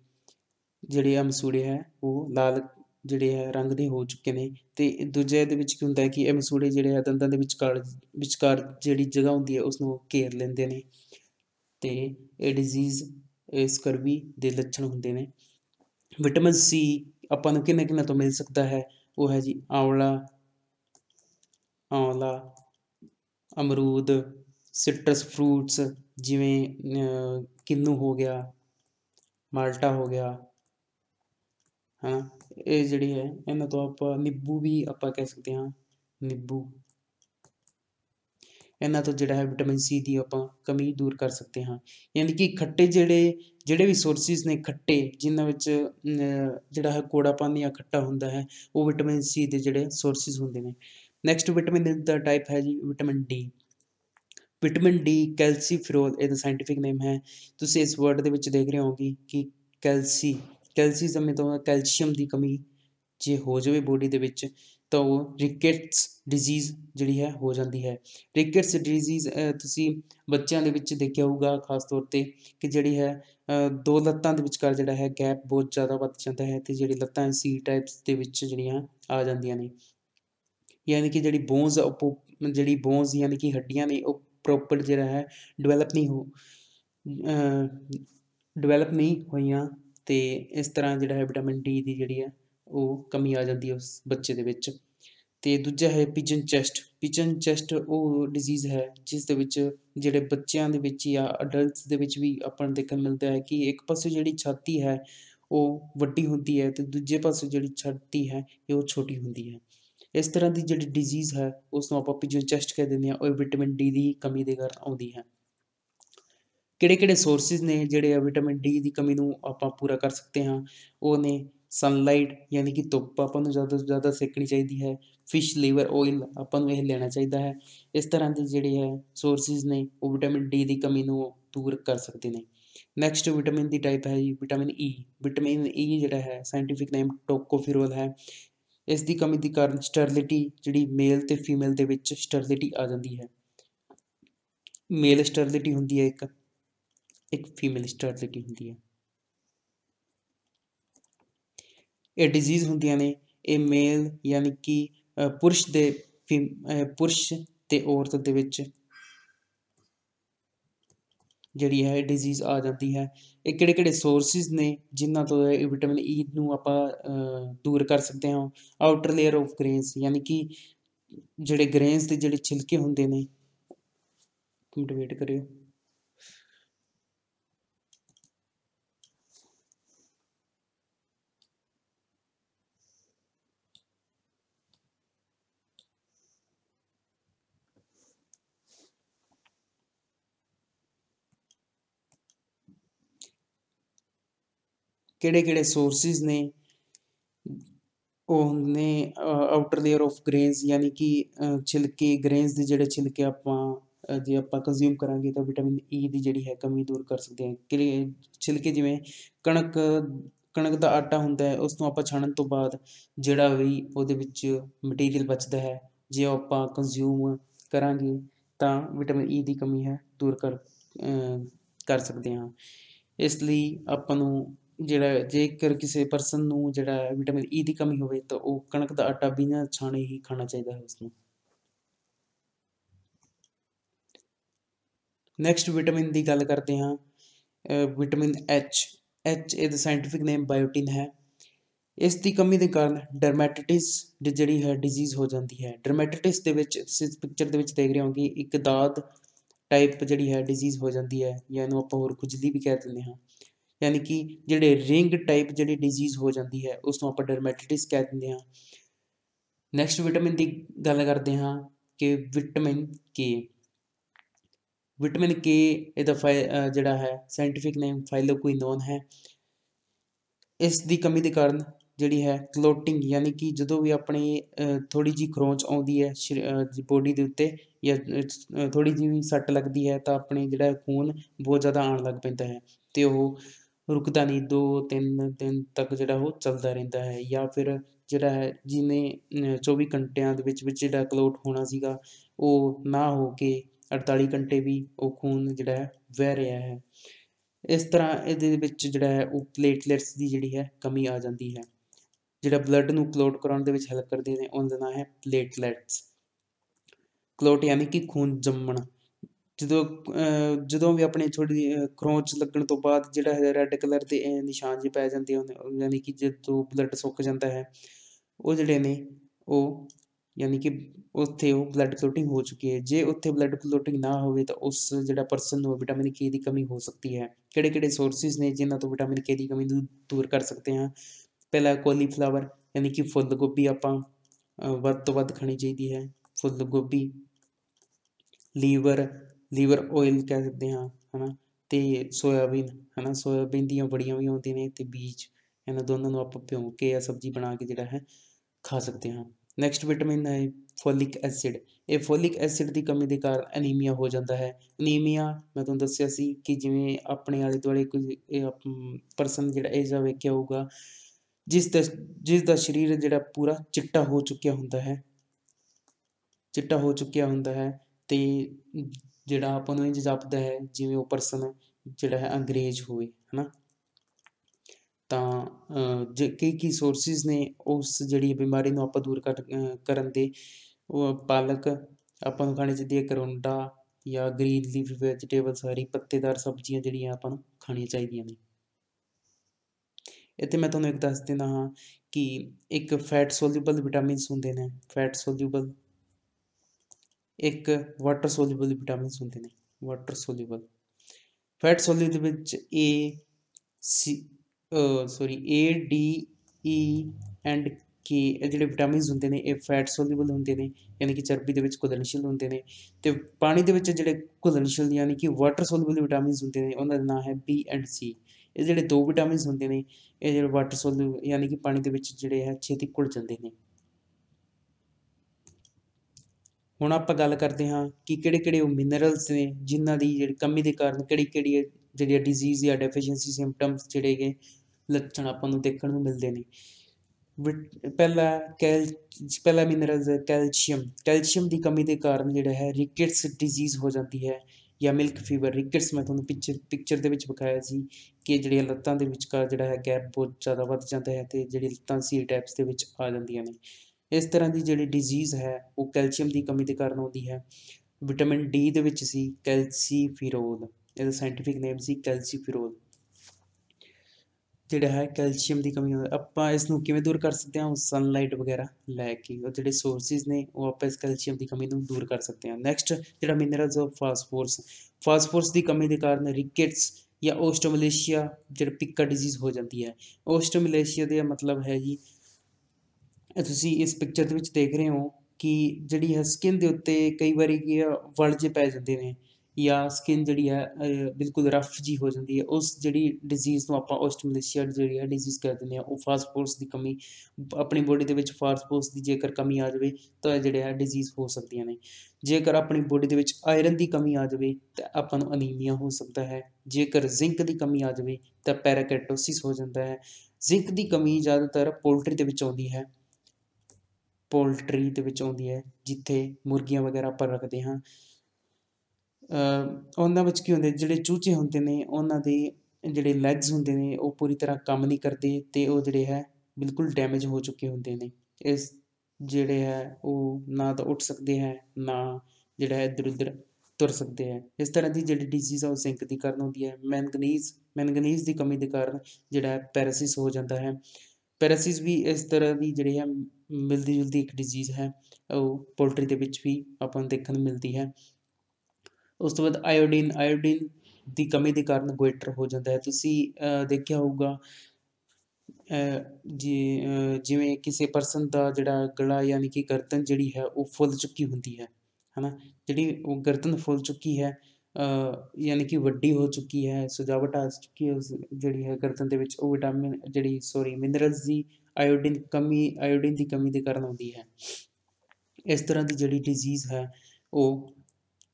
ਜਿਹੜੇ ਆ ਮਸੂੜੇ ਹੈ, ਉਹ ਲਾਲ ਜਿਹੜੇ ਹੈ, ਰੰਗ ਦੇ ਹੋ ਚੁੱਕੇ ਨੇ। ਤੇ ਦੂਜੇ ਦੇ ਵਿੱਚ ਕੀ ਹੁੰਦਾ ਹੈ ਕਿ ਇਹ ਮਸੂੜੇ ਜਿਹੜੇ ਆ, ਦੰਦਾਂ ਦੇ ਵਿਚਕਾਰ ਵਿਚਕਾਰ ਜਿਹੜੀ ਜਗ੍ਹਾ ਹੁੰਦੀ ਹੈ ਉਸ ਨੂੰ ਘੇਰ ਲੈਂਦੇ ਨੇ। ਤੇ ਇਹ ਡਿਜ਼ੀਜ਼ ਇਸ ਕਰਵੀ ਦੇ ਲੱਛਣ ਹੁੰਦੇ ਨੇ। ਵਿਟਾਮਿਨ ਸੀ ਆਪਾਂ ਨੂੰ ਕਿੰਨਾ ਕਿੰਨਾ ਤੋਂ ਮਿਲ ਸਕਦਾ ਹੈ? ਉਹ ਹੈ ਜੀ ਆਵਲਾ ਆਵਲਾ, ਅਮਰੂਦ ਸਿਟਰਸ ਫਰੂਟਸ ਜਿਵੇਂ ਕਿੰਨੂ ਹੋ ਗਿਆ, ਮਾਲਟਾ ਹੋ ਗਿਆ ਹੈ ਨਾ ਇਹ ਜਿਹੜੀ ਹੈ, ਇਹਨਾਂ ਤੋਂ ਆਪਾਂ ਨਿੰਬੂ ਵੀ ਆਪਾਂ ਕਹਿ ਸਕਦੇ ਹਾਂ, ਨਿੰਬੂ। ਇਹਨਾਂ ਤੋਂ ਜਿਹੜਾ ਹੈ ਵਿਟਾਮਿਨ ਸੀ ਦੀ ਆਪਾਂ ਕਮੀ ਦੂਰ ਕਰ ਸਕਦੇ ਹਾਂ। ਯਾਨੀ ਕਿ ਖੱਟੇ ਜਿਹੜੇ ਜਿਹੜੇ ਵੀ ਸੋਰਸਿਸ ਨੇ ਖੱਟੇ, ਜਿਨ੍ਹਾਂ ਵਿੱਚ ਜਿਹੜਾ ਹੈ ਕੋੜਾਪਨ ਜਾਂ ਖੱਟਾ ਹੁੰਦਾ ਹੈ, ਉਹ ਵਿਟਾਮਿਨ ਸੀ ਦੇ ਜਿਹੜੇ ਸੋਰਸਿਸ ਹੁੰਦੇ ਨੇ। ਨੈਕਸਟ ਵਿਟਾਮਿਨ ਦਾ ਟਾਈਪ ਹੈ ਜੀ vitamin D vitamin D calciferol ਇਹਦਾ ਸਾਇੰਟੀਫਿਕ ਨੇਮ ਹੈ। ਤੁਸੀਂ ਇਸ ਵਰਡ ਦੇ ਵਿੱਚ ਦੇਖ ਰਹੇ ਹੋਗੇ ਕਿ ਕੈਲਸੀ ਕੈਲਸੀ ਸਮੇਂ ਤੋਂ ਕੈਲਸ਼ੀਅਮ ਦੀ ਕਮੀ ਜੇ ਹੋ ਜਾਵੇ ਬੋਡੀ ਦੇ ਵਿੱਚ, ਤਾਂ ਉਹ ਰਿਕੇਟਸ ਡਿਜ਼ੀਜ਼ ਜਿਹੜੀ ਹੈ ਹੋ ਜਾਂਦੀ ਹੈ। ਰਿਕੇਟਸ ਡਿਜ਼ੀਜ਼ ਤੁਸੀਂ ਬੱਚਿਆਂ ਦੇ ਵਿੱਚ ਦੇਖਿਆ ਹੋਊਗਾ ਖਾਸ ਤੌਰ ਤੇ ਕਿ ਜਿਹੜੀ ਹੈ ਦੋ ਲੱਤਾਂ ਦੇ ਵਿਚਕਾਰ ਜਿਹੜਾ ਹੈ ਗੈਪ ਬਹੁਤ ਜ਼ਿਆਦਾ ਵੱਧ ਜਾਂਦਾ ਹੈ ਤੇ ਜਿਹੜੀ ਲੱਤਾਂ ਸੀ ਟਾਈਪਸ ਦੇ ਵਿੱਚ ਜਿਹੜੀਆਂ ਆ ਜਾਂਦੀਆਂ ਨੇ। ਯਾਨੀ ਕਿ ਜਿਹੜੀ ਬੋਨਸ ਜਿਹੜੀ ਬੋਨਸ ਯਾਨੀ ਕਿ ਹੱਡੀਆਂ ਨੇ, ਉਹ ਪ੍ਰੋਪਰ ਜਿਹੜਾ ਹੈ ਡਿਵੈਲਪ ਨਹੀਂ ਹੋ ਡਿਵੈਲਪ ਨਹੀਂ ਹੋਈਆਂ ਅਤੇ ਇਸ ਤਰ੍ਹਾਂ ਜਿਹੜਾ ਹੈ ਵਿਟਾਮਿਨ ਡੀ ਦੀ ਜਿਹੜੀ ਹੈ ਉਹ ਕਮੀ ਆ ਜਾਂਦੀ ਹੈ ਉਸ ਬੱਚੇ ਦੇ ਵਿੱਚ। ਅਤੇ ਦੂਜਾ ਹੈ ਪਿਜਨ ਚੈਸਟ ਪਿਜਨ ਚੈਸਟ ਉਹ ਡਿਜ਼ੀਜ਼ ਹੈ, ਜਿਸ ਦੇ ਵਿੱਚ ਜਿਹੜੇ ਬੱਚਿਆਂ ਦੇ ਵਿੱਚ ਜਾਂ ਅਡਲਟਸ ਦੇ ਵਿੱਚ ਵੀ ਆਪਾਂ ਨੂੰ ਦੇਖਣ ਮਿਲਦਾ ਹੈ ਕਿ ਇੱਕ ਪਾਸੇ ਜਿਹੜੀ ਛਾਤੀ ਹੈ ਉਹ ਵੱਡੀ ਹੁੰਦੀ ਹੈ ਤੇ ਦੂਜੇ ਪਾਸੇ ਜਿਹੜੀ ਛਾਤੀ ਹੈ ਉਹ ਛੋਟੀ ਹੁੰਦੀ ਹੈ। ਇਸ ਤਰ੍ਹਾਂ ਦੀ ਜਿਹੜੀ ਡਿਜ਼ੀਜ਼ ਹੈ ਉਸ ਨੂੰ ਆਪਾਂ ਪਿਜਨ ਚੈਸਟ ਕਹਿ ਦਿੰਦੇ ਹਾਂ, ਉਹ ਵਿਟਾਮਿਨ ਡੀ ਦੀ ਕਮੀ ਦੇ ਕਾਰਨ ਆਉਂਦੀ ਹੈ। ਕਿਹੜੇ ਕਿਹੜੇ ਸੋਰਸਿਸ ਨੇ ਜਿਹੜੇ ਆ ਵਿਟਾਮਿਨ ਡੀ ਦੀ ਕਮੀ ਨੂੰ ਆਪਾਂ ਪੂਰਾ ਕਰ ਸਕਦੇ ਹਾਂ? ਉਹ ਨੇ ਸਨਲਾਈਟ ਯਾਨੀ ਕਿ ਧੁੱਪ ਆਪਾਂ ਨੂੰ ਜ਼ਿਆਦਾ ਤੋਂ ਜ਼ਿਆਦਾ ਸੇਕਣੀ ਚਾਹੀਦੀ ਹੈ। ਫਿਸ਼ ਲੀਵਰ ਆਇਲ ਆਪਾਂ ਨੂੰ ਇਹ ਲੈਣਾ ਚਾਹੀਦਾ ਹੈ। ਇਸ ਤਰ੍ਹਾਂ ਦੇ ਜਿਹੜੇ ਹੈ ਸੋਰਸਿਸ ਨੇ, ਉਹ ਵਿਟਾਮਿਨ ਡੀ ਦੀ ਕਮੀ ਨੂੰ ਦੂਰ ਕਰ ਸਕਦੇ ਨੇ। ਨੈਕਸਟ ਵਿਟਾਮਿਨ ਦੀ ਟਾਈਪ ਹੈ ਜੀ ਵਿਟਾਮਿਨ ਈ ਵਿਟਾਮਿਨ ਈ ਜਿਹੜਾ ਹੈ ਸਾਇੰਟੀਫਿਕ ਨੇਮ ਟੋਕੋਫਿਰੋਲ ਹੈ। ਇਸ ਦੀ ਕਮੀ ਦੇ ਕਾਰਨ ਸਟਰਲਿਟੀ ਜਿਹੜੀ ਮੇਲ ਤੇ ਫੀਮੇਲ ਦੇ ਵਿੱਚ ਸਟਰਲਿਟੀ ਆ ਜਾਂਦੀ ਹੈ। ਮੇਲ ਸਟਰਲਿਟੀ ਹੁੰਦੀ ਹੈ ਇੱਕ ਇੱਕ ਫੀਮੇਲ ਸਟਰਲਿਟੀ ਹੁੰਦੀ ਹੈ। ਇਹ ਡਿਜ਼ੀਜ਼ ਹੁੰਦੀਆਂ ਨੇ, ਇਹ ਮੇਲ ਯਾਨੀ ਕਿ ਪੁਰਸ਼ ਦੇ ਪੁਰਸ਼ ਤੇ ਔਰਤ ਦੇ ਵਿੱਚ ਜਿਹੜੀ ਹੈ ਡਿਜ਼ੀਜ਼ ਆ ਜਾਂਦੀ ਹੈ। ਇਹ ਕਿਹੜੇ ਕਿਹੜੇ ਸੋਰਸਿਸ ਨੇ ਜਿਨ੍ਹਾਂ ਤੋਂ ਇਹ ਵਿਟਾਮਿਨ ਈ e ਨੂੰ ਆਪਾਂ ਦੂਰ ਕਰ ਸਕਦੇ ਹਾਂ? ਆਊਟਰ ਲੇਅਰ ਆਫ ਗ੍ਰੇਨਸ ਯਾਨੀ ਕਿ ਜਿਹੜੇ ਗ੍ਰੇਨਸ ਦੇ ਜਿਹੜੇ ਛਿਲਕੇ ਹੁੰਦੇ ਨੇ। ਮਿੰਟ ਵੇਟ ਕਰਿਓ। ਕਿਹੜੇ ਕਿਹੜੇ ਸੋਰਸਿਸ ਨੇ, ਉਹ ਨੇ ਆਊਟਰ ਲੇਅਰ ਆਫ ਗ੍ਰੇਨਸ ਯਾਨੀ ਕਿ ਛਿਲਕੇ ਗ੍ਰੇਨਸ ਦੇ ਜਿਹੜੇ ਛਿਲਕੇ ਆਪਾਂ ਜੇ ਆਪਾਂ ਕੰਜ਼ਿਊਮ ਕਰਾਂਗੇ ਤਾਂ ਵਿਟਾਮਿਨ ਈ e ਦੀ ਜਿਹੜੀ ਹੈ ਕਮੀ ਦੂਰ ਕਰ ਸਕਦੇ ਹਾਂ। ਕਿ ਛਿਲਕੇ ਜਿਵੇਂ ਕਣਕ ਕਣਕ ਦਾ ਆਟਾ ਹੁੰਦਾ ਹੈ, ਉਸ ਨੂੰ ਆਪਾਂ ਛਾਣਨ ਤੋਂ ਬਾਅਦ ਜਿਹੜਾ ਵੀ ਉਹਦੇ ਵਿੱਚ ਮਟੀਰੀਅਲ ਬਚਦਾ ਹੈ, ਜੇ ਆਪਾਂ ਕੰਜ਼ਿਊਮ ਕਰਾਂਗੇ ਤਾਂ ਵਿਟਾਮਿਨ ਈ e ਦੀ ਕਮੀ ਹੈ, ਦੂਰ ਕਰ ਕਰ ਸਕਦੇ ਹਾਂ। ਇਸ ਲਈ ਆਪਾਂ ਨੂੰ ਜਿਹੜਾ ਜੇਕਰ ਕਿਸੇ ਪਰਸਨ ਨੂੰ ਜਿਹੜਾ ਵਿਟਾਮਿਨ ਈ e ਦੀ ਕਮੀ ਹੋਵੇ ਤਾਂ ਉਹ ਕਣਕ ਦਾ ਆਟਾ ਬਿਨਾਂ ਛਾਣੇ ਹੀ ਖਾਣਾ ਚਾਹੀਦਾ ਹੈ ਉਸਨੂੰ। ਨੈਕਸਟ ਵਿਟਾਮਿਨ ਦੀ ਗੱਲ ਕਰਦੇ ਹਾਂ। ਵਿਟਾਮਿਨ ਐਚ ਐਚ ਇਹਦਾ ਸਾਇੰਟਿਫਿਕ ਨੇਮ ਬਾਇਓਟਿਨ ਹੈ। ਇਸ ਦੀ ਕਮੀ ਦੇ ਕਾਰਨ ਡਰਮੈਟਾਈਟਿਸ ਜਿਹੜੀ ਹੈ ਡਿਜ਼ੀਜ਼ ਹੋ ਜਾਂਦੀ ਹੈ। ਡਰਮੈਟਾਈਟਿਸ ਦੇ ਵਿੱਚ, ਇਸ ਪਿਕਚਰ ਦੇ ਵਿੱਚ ਦੇਖ ਰਹੇ ਹੋ ਕਿ ਇੱਕ ਦਾਦ ਟਾਈਪ ਜਿਹੜੀ ਹੈ ਡਿਜ਼ੀਜ਼ ਹੋ ਜਾਂਦੀ ਹੈ ਜਾਂ ਇਹਨੂੰ ਆਪਾਂ ਹੋਰ ਖੁਜਲੀ ਵੀ ਕਹਿ ਦਿੰਦੇ ਹਾਂ। ਯਾਨੀ ਕਿ ਜਿਹੜੇ ਰਿੰਗ ਟਾਈਪ ਜਿਹੜੀ ਡਿਜ਼ੀਜ਼ ਹੋ ਜਾਂਦੀ ਹੈ ਉਸ ਨੂੰ ਆਪਾਂ ਡਰਮੈਟਾਈਟਿਸ ਕਹਿ ਦਿੰਦੇ ਹਾਂ। ਨੈਕਸਟ ਵਿਟਾਮਿਨ ਦੀ ਗੱਲ ਕਰਦੇ ਹਾਂ ਕਿ ਵਿਟਾਮਿਨ ਕੇ ਵਿਟਾਮਿਨ ਕੇ ਇਹਦਾ ਜਿਹੜਾ ਹੈ ਸਾਇੰਟੀਫਿਕ ਨੇਮ ਫਾਈਲੋਕੁਇਨੋਨ ਹੈ। ਇਸ ਦੀ ਕਮੀ ਦੇ ਕਾਰਨ ਜਿਹੜੀ ਹੈ ਕਲੋਟਿੰਗ ਯਾਨੀ ਕਿ ਜਦੋਂ ਵੀ ਆਪਣੀ ਥੋੜੀ ਜੀ ਖਰੋਂਚ ਆਉਂਦੀ ਹੈ ਬੋਡੀ ਦੇ ਉੱਤੇ ਜਾਂ ਥੋੜੀ ਜੀ ਸੱਟ ਲੱਗਦੀ ਹੈ ਤਾਂ ਆਪਣੇ ਜਿਹੜਾ ਖੂਨ ਬਹੁਤ ਜ਼ਿਆਦਾ ਆਉਣ ਲੱਗ ਪੈਂਦਾ ਹੈ। ਤੇ ਉਹ ਰੁਕਦਾ ਨਹੀਂ, ਦੋ, ਤਿੰਨ ਦਿਨ ਤੱਕ ਜਿਹੜਾ ਉਹ ਚੱਲਦਾ ਰਹਿੰਦਾ ਹੈ ਜਾਂ ਫਿਰ ਜਿਹੜਾ ਹੈ ਜਿਹਨੇ 24 ਘੰਟਿਆਂ ਦੇ ਵਿੱਚ ਵਿੱਚ ਜਿਹੜਾ ਕਲੋਟ ਹੋਣਾ ਸੀਗਾ, ਉਹ ਨਾ ਹੋ ਕੇ 48 ਘੰਟੇ ਵੀ ਉਹ ਖੂਨ ਜਿਹੜਾ ਹੈ ਵਹਿ ਰਿਹਾ ਹੈ। ਇਸ ਤਰ੍ਹਾਂ ਇਹਦੇ ਵਿੱਚ ਜਿਹੜਾ ਹੈ ਉਹ ਪਲੇਟਲੈਟਸ ਦੀ ਜਿਹੜੀ ਹੈ ਕਮੀ ਆ ਜਾਂਦੀ ਹੈ। ਜਿਹੜਾ ਬਲੱਡ ਨੂੰ ਕਲੋਟ ਕਰਾਉਣ ਦੇ ਵਿੱਚ ਹੈਲਪ ਕਰਦੇ ਨੇ ਉਹਨਾਂ ਦਾ ਨਾਮ ਹੈ ਪਲੇਟਲੈਟਸ ਕਲੋਟ ਯਾਨੀ ਕਿ ਖੂਨ ਜੰਮਣ। ਜਦੋਂ ਜਦੋਂ ਵੀ ਆਪਣੀ ਥੋੜੀ ਖਰੋਂਚ ਲੱਗਣ ਤੋਂ ਬਾਅਦ ਜਿਹੜਾ ਹੈ ਰੈੱਡ ਕਲਰ ਦੇ ਨਿਸ਼ਾਨ ਜਿਹੇ ਪੈ ਜਾਂਦੇ ਹਨ ਯਾਨੀ ਕਿ ਜਦੋਂ ਬਲੱਡ ਸੁੱਕ ਜਾਂਦਾ ਹੈ, ਉਹ ਜਿਹੜੇ ਨੇ, ਉਹ ਯਾਨੀ ਕਿ ਉੱਥੇ ਉਹ ਬਲੱਡ ਕਲੋਟਿੰਗ ਹੋ ਚੁੱਕੀ ਹੈ। ਜੇ ਉੱਥੇ ਬਲੱਡ ਕਲੋਟਿੰਗ ਨਾ ਹੋਵੇ ਤਾਂ ਉਸ ਜਿਹੜਾ ਪਰਸਨ ਨੂੰ ਵਿਟਾਮਿਨ ਕੇ ਦੀ ਕਮੀ ਹੋ ਸਕਦੀ ਹੈ। ਕਿਹੜੇ ਕਿਹੜੇ ਸੋਰਸਿਸ ਨੇ ਜਿਨ੍ਹਾਂ ਤੋਂ ਵਿਟਾਮਿਨ ਕੇ ਦੀ ਕਮੀ ਨੂੰ ਦੂਰ ਕਰ ਸਕਦੇ ਹਾਂ? ਪਹਿਲਾ ਕੋਲੀਫਲਾਵਰ ਯਾਨੀ ਕਿ ਫੁੱਲ ਗੋਭੀ ਆਪਾਂ ਵੱਧ ਤੋਂ ਵੱਧ ਖਾਣੀ ਚਾਹੀਦੀ ਹੈ। ਫੁੱਲ ਗੋਭੀ, ਲੀਵਰ ਲੀਵਰ ਆਇਲ ਕਹਿ ਸਕਦੇ ਹਾਂ, ਹਨਾ, ਤੇ ਸੋਇਆਬੀਨ, ਹਨਾ, ਸੋਇਆਬੀਨ ਦੀਆਂ ਬੜੀਆਂ ਵੀ ਆਉਂਦੀਆਂ ਨੇ ਤੇ ਬੀਜ, ਇਹਨਾਂ ਦੋਨਾਂ ਨੂੰ ਆਪਾਂ ਭਿਉਂ ਕੇ ਆ ਸਬਜ਼ੀ ਬਣਾ ਕੇ ਜਿਹੜਾ ਹੈ ਖਾ ਸਕਦੇ ਹਾਂ। ਨੈਕਸਟ ਵਿਟਾਮਿਨ ਹੈ ਫੋਲਿਕ ਐਸਿਡ ਇਹ ਫੋਲਿਕ ਐਸਿਡ ਦੀ ਕਮੀ ਦੇ ਕਾਰਨ ਅਨੀਮੀਆ ਹੋ ਜਾਂਦਾ ਹੈ। ਅਨੀਮੀਆ ਮੈਂ ਤੁਹਾਨੂੰ ਦੱਸਿਆ ਸੀ ਕਿ ਜਿਵੇਂ ਆਪਣੇ ਆਲੇ ਦੁਆਲੇ ਕੋਈ ਪਰਸਨ ਜਿਹੜਾ ਇਹ ਜਾ ਵੇਖਿਆ ਹੋਊਗਾ, ਜਿਸ ਦਾ ਜਿਸ ਦਾ ਸਰੀਰ ਜਿਹੜਾ ਪੂਰਾ ਚਿੱਟਾ ਹੋ ਚੁੱਕਿਆ ਹੁੰਦਾ ਹੈ, ਚਿੱਟਾ ਹੋ ਚੁੱਕਿਆ ਹੁੰਦਾ ਹੈ ਤੇ ਜਿਹੜਾ ਆਪਾਂ ਨੂੰ ਇੰਝ ਜਾਪਦਾ ਹੈ, ਜਿਵੇਂ ਉਹ ਪਰਸਨ ਜਿਹੜਾ ਹੈ ਅੰਗਰੇਜ਼ ਹੋਵੇ, ਹਨਾ? ਤਾਂ ਜੇ ਕਈ ਕਈ ਸੋਰਸਿਸ ਨੇ ਉਸ ਜਿਹੜੀ ਬਿਮਾਰੀ ਨੂੰ ਆਪਾਂ ਦੂਰ ਕਰਨ ਦੇ, ਉਹ ਪਾਲਕ ਆਪਾਂ ਨੂੰ ਖਾਣੇ ਚਾਹੀਦੀ ਹੈ ਕਰੋਂਡਾ ਜਾਂ ਗ੍ਰੀਨ ਲੀਫ ਵੈਜੀਟੇਬਲ ਸਾਰੀ ਪੱਤੇਦਾਰ ਸਬਜ਼ੀਆਂ ਜਿਹੜੀਆਂ ਆਪਾਂ ਨੂੰ ਖਾਣੀਆਂ ਚਾਹੀਦੀਆਂ ਨੇ। ਇੱਥੇ ਮੈਂ ਤੁਹਾਨੂੰ ਇੱਕ ਦੱਸ ਦਿੰਦਾ ਹਾਂ ਕਿ ਇੱਕ ਫੈਟ ਸੋਲਿਊਬਲ ਵਿਟਾਮਿਨਸ ਹੁੰਦੇ ਨੇ ਫੈਟ ਸੋਲਿਊਬਲ ਇੱਕ ਵਾਟਰ ਸੋਲੂਬਲ ਵਿਟਾਮਿਨਸ ਹੁੰਦੇ ਨੇ ਵਾਟਰ ਸੋਲੂਬਲ ਫੈਟ ਸੋਲੂਬਲ ਵਿੱਚ A C sorry A D E and K ਇਹ ਜਿਹੜੇ ਵਿਟਾਮਿਨਸ ਹੁੰਦੇ ਨੇ, ਇਹ ਫੈਟ ਸੋਲੂਬਲ ਹੁੰਦੇ ਨੇ, ਯਾਨੀ ਕਿ ਚਰਬੀ ਦੇ ਵਿੱਚ ਘੁਲਣਸ਼ੀਲ ਹੁੰਦੇ ਨੇ। ਤੇ ਪਾਣੀ ਦੇ ਵਿੱਚ ਜਿਹੜੇ ਘੁਲਣਸ਼ੀਲ, ਯਾਨੀ ਕਿ ਵਾਟਰ ਸੋਲੂਬਲ ਵਿਟਾਮਿਨਸ ਹੁੰਦੇ ਨੇ, ਉਹਨਾਂ ਦਾ ਨਾਮ ਹੈ ਬੀ ਐਂਡ ਸੀ ਇਹ ਜਿਹੜੇ ਦੋ ਵਿਟਾਮਿਨਸ ਹੁੰਦੇ ਨੇ, ਇਹ ਜਿਹੜੇ ਵਾਟਰ ਸੋਲੂ ਯਾਨੀ ਕਿ ਪਾਣੀ ਦੇ ਵਿੱਚ ਜਿਹੜੇ ਹੈ, ਛੇਤੀ ਘੁਲ ਜਾਂਦੇ ਨੇ। ਹੁਣ ਆਪਾਂ ਗੱਲ ਕਰਦੇ ਹਾਂ ਕਿ ਕਿਹੜੇ ਕਿਹੜੇ ਉਹ ਮਿਨਰਲਸ ਨੇ ਜਿਨ੍ਹਾਂ ਦੀ ਜਿਹੜੀ ਕਮੀ ਦੇ ਕਾਰਨ ਕਿਹੜੀ ਕਿਹੜੀ ਜਿਹੜੀ ਡਿਜ਼ੀਜ਼ ਜਾਂ ਡੈਫੀਸ਼ੀਐਂਸੀ ਸਿੰਪਟਮਸ ਜਿਹੜੇ ਕਿ ਲੱਛਣ ਆਪਾਂ ਨੂੰ ਦੇਖਣ ਨੂੰ ਮਿਲਦੇ ਨੇ। ਪਹਿਲਾ ਕੈਲ ਪਹਿਲਾ ਮਿਨਰਲ ਹੈ ਕੈਲਸ਼ੀਅਮ। ਕੈਲਸ਼ੀਅਮ ਦੀ ਕਮੀ ਦੇ ਕਾਰਨ ਜਿਹੜਾ ਹੈ ਰਿਕਟਸ ਡਿਜ਼ੀਜ਼ ਹੋ ਜਾਂਦੀ ਹੈ ਜਾਂ ਮਿਲਕ ਫੀਵਰ ਰਿਕਟਸ ਮੈਂ ਤੁਹਾਨੂੰ ਪਿਕਚਰ ਪਿਕਚਰ ਦੇ ਵਿੱਚ ਵਿਖਾਇਆ ਸੀ ਕਿ ਜਿਹੜੀਆਂ ਲੱਤਾਂ ਦੇ ਵਿਚਕਾਰ ਜਿਹੜਾ ਹੈ ਗੈਪ ਬਹੁਤ ਜ਼ਿਆਦਾ ਵੱਧ ਜਾਂਦਾ ਹੈ ਤੇ ਜਿਹੜੀ ਲੱਤਾਂ ਸੀ ਟੈਪਸ ਦੇ ਵਿੱਚ ਆ ਜਾਂਦੀਆਂ ਨੇ। ਇਸ ਤਰ੍ਹਾਂ ਦੀ ਜਿਹੜੀ ਡਿਜ਼ੀਜ਼ ਹੈ, ਉਹ ਕੈਲਸ਼ੀਅਮ ਦੀ ਕਮੀ ਦੇ ਕਾਰਨ ਆਉਂਦੀ ਹੈ। ਵਿਟਾਮਿਨ ਡੀ ਦੇ ਵਿੱਚ ਸੀ ਕੈਲਸੀਫਿਰੋਲ, ਇਹਦਾ ਸਾਇੰਟੀਫਿਕ ਨੇਮ ਸੀ ਕੈਲਸੀਫਿਰੋਲ। ਜਿਹੜਾ ਹੈ ਕੈਲਸ਼ੀਅਮ ਦੀ ਕਮੀ ਆਪਾਂ ਇਸ ਨੂੰ ਕਿਵੇਂ ਦੂਰ ਕਰ ਸਕਦੇ ਹਾਂ? ਸਨਲਾਈਟ ਵਗੈਰਾ ਲੈ ਕੇ, ਉਹ ਜਿਹੜੇ ਸੋਰਸਿਸ ਨੇ, ਉਹ ਆਪਾਂ ਇਸ ਕੈਲਸ਼ੀਅਮ ਦੀ ਕਮੀ ਨੂੰ ਦੂਰ ਕਰ ਸਕਦੇ ਹਾਂ। ਨੈਕਸਟ ਜਿਹੜਾ ਮਿਨਰਲਸ ਆਫ ਫਾਸਫੋਰਸ ਫਾਸਫੋਰਸ ਦੀ ਕਮੀ ਦੇ ਕਾਰਨ ਰਿਕਟਸ ਜਾਂ ਓਸਟੋਮਲੇਸ਼ੀਆ ਜਿਹੜਾ ਪਿੱਕਾ ਡਿਜ਼ੀਜ਼ ਹੋ ਜਾਂਦੀ ਹੈ। ਓਸਟੋਮਲੇਸ਼ੀਆ ਦਾ ਮਤਲਬ ਹੈ ਜੀ ਤੁਸੀਂ ਇਸ ਪਿਕਚਰ ਦੇ ਵਿੱਚ ਦੇਖ ਰਹੇ ਹੋ ਕਿ ਜਿਹੜੀ ਹੈ ਸਕਿਨ ਦੇ ਉੱਤੇ ਕਈ ਵਾਰੀ ਕੀ ਆ ਵਲ ਜੇ ਪੈ ਜਾਂਦੇ ਨੇ ਜਾਂ ਸਕਿਨ ਜਿਹੜੀ ਹੈ ਬਿਲਕੁਲ ਰਫ ਜੀ ਹੋ ਜਾਂਦੀ ਹੈ। ਉਸ ਜਿਹੜੀ ਡਿਜ਼ੀਜ਼ ਨੂੰ ਆਪਾਂ ਓਸਟੋਮਲੇਸ਼ੀਆ ਜਿਹੜੀ ਹੈ ਡਿਜ਼ੀਜ਼ ਕਹਿ ਦਿੰਦੇ ਆ ਉਹ ਫਾਸਫੋਰਸ ਦੀ ਕਮੀ, ਆਪਣੀ ਬੋਡੀ ਦੇ ਵਿੱਚ ਫਾਸਫੋਰਸ ਦੀ ਜੇਕਰ ਕਮੀ ਆ ਜਾਵੇ, ਤਾਂ ਇਹ ਜਿਹੜੇ ਹੈ ਡਿਜ਼ੀਜ਼ ਹੋ ਸਕਦੀਆਂ ਨੇ। ਜੇਕਰ ਆਪਣੀ ਬੋਡੀ ਦੇ ਵਿੱਚ ਆਇਰਨ ਦੀ ਕਮੀ ਆ ਜਾਵੇ, ਤਾਂ ਆਪਾਂ ਨੂੰ ਅਨੀਮੀਆ ਹੋ ਸਕਦਾ ਹੈ। ਜੇਕਰ ਜ਼ਿੰਕ ਦੀ ਕਮੀ ਆ ਜਾਵੇ, ਤਾਂ ਪੈਰਾਕੈਟੋਸਿਸ ਹੋ ਜਾਂਦਾ ਹੈ। ਜ਼ਿੰਕ ਦੀ ਕਮੀ ਜ਼ਿਆਦਾਤਰ ਪੋਲਟਰੀ ਦੇ ਵਿੱਚ ਆਉਂਦੀ ਹੈ। ਪੋਲਟਰੀ ਦੇ ਵਿੱਚ ਆਉਂਦੀ ਹੈ, ਜਿੱਥੇ ਮੁਰਗੀਆਂ ਵਗੈਰਾ ਆਪਾਂ ਰੱਖਦੇ ਹਾਂ। ਉਹਨਾਂ ਵਿੱਚ ਕੀ ਹੁੰਦੇ, ਜਿਹੜੇ ਚੂਚੇ ਹੁੰਦੇ ਨੇ, ਉਹਨਾਂ ਦੇ ਜਿਹੜੇ ਲੈਗਸ ਹੁੰਦੇ ਨੇ, ਉਹ ਪੂਰੀ ਤਰ੍ਹਾਂ ਕੰਮ ਨਹੀਂ ਕਰਦੇ ਅਤੇ ਉਹ ਜਿਹੜੇ ਹੈ, ਬਿਲਕੁਲ ਡੈਮੇਜ ਹੋ ਚੁੱਕੇ ਹੁੰਦੇ ਨੇ। ਇਸ ਜਿਹੜੇ ਹੈ, ਉਹ ਨਾ ਤਾਂ ਉੱਠ ਸਕਦੇ ਹੈ, ਨਾ ਜਿਹੜਾ ਹੈ ਇੱਧਰ ਉੱਧਰ ਤੁਰ ਸਕਦੇ ਹੈ। ਇਸ ਤਰ੍ਹਾਂ ਦੀ ਜਿਹੜੀ ਡਿਜ਼ੀਜ਼ ਆ, ਉਹ ਜ਼ਿੰਕ ਦੀ ਕਾਰਨ ਹੁੰਦੀ ਹੈ। ਮੈਂਗਨੀਜ਼ ਮੈਂਗਨੀਜ਼ ਦੀ ਕਮੀ ਦੇ ਕਾਰਨ ਜਿਹੜਾ ਹੈ ਪੈਰਾਸਿਸ ਹੋ ਜਾਂਦਾ ਹੈ। ਪੈਰਾਸਿਸ ਵੀ, ਇਸ ਤਰ੍ਹਾਂ ਦੀ ਜਿਹੜੀ ਹੈ ਮਿਲਦੀ ਜੁਲਦੀ ਇੱਕ ਡਿਜ਼ੀਜ਼ ਹੈ, ਉਹ ਪੋਲਟਰੀ ਦੇ ਵਿੱਚ ਵੀ ਆਪਾਂ ਨੂੰ ਦੇਖਣ ਨੂੰ ਮਿਲਦੀ ਹੈ। ਉਸ ਤੋਂ ਬਾਅਦ ਆਇਓਡੀਨ ਆਇਓਡੀਨ ਦੀ ਕਮੀ ਦੇ ਕਾਰਨ ਗੋਇਟਰ ਹੋ ਜਾਂਦਾ ਹੈ। ਤੁਸੀਂ ਦੇਖਿਆ ਹੋਊਗਾ ਜੀ ਜਿਵੇਂ ਕਿਸੇ ਪਰਸਨ ਦਾ ਜਿਹੜਾ ਗਲਾ ਯਾਨੀ ਕਿ ਗਰਦਨ ਜਿਹੜੀ ਹੈ, ਉਹ ਫੁੱਲ ਚੁੱਕੀ ਹੁੰਦੀ ਹੈ, ਹਨਾ? ਜਿਹੜੀ ਉਹ ਗਰਦਨ ਫੁੱਲ ਚੁੱਕੀ ਹੈ ਯਾਨੀ ਕਿ ਵੱਡੀ ਹੋ ਚੁੱਕੀ ਹੈ, ਸਜਾਵਟ ਆ ਚੁੱਕੀ ਹੈ ਉਸ ਜਿਹੜੀ ਹੈ ਗਰਦਨ ਦੇ ਵਿੱਚ, ਉਹ ਵਿਟਾਮਿਨ ਜਿਹੜੀ ਸੋਰੀ ਮਿਨਰਲਸ ਦੀ ਆਇਓਡੀਨ ਕਮੀ ਆਇਓਡੀਨ ਦੀ ਕਮੀ ਦੇ ਕਾਰਨ ਆਉਂਦੀ ਹੈ। ਇਸ ਤਰ੍ਹਾਂ ਦੀ ਜਿਹੜੀ ਡਿਜ਼ੀਜ਼ ਹੈ, ਉਹ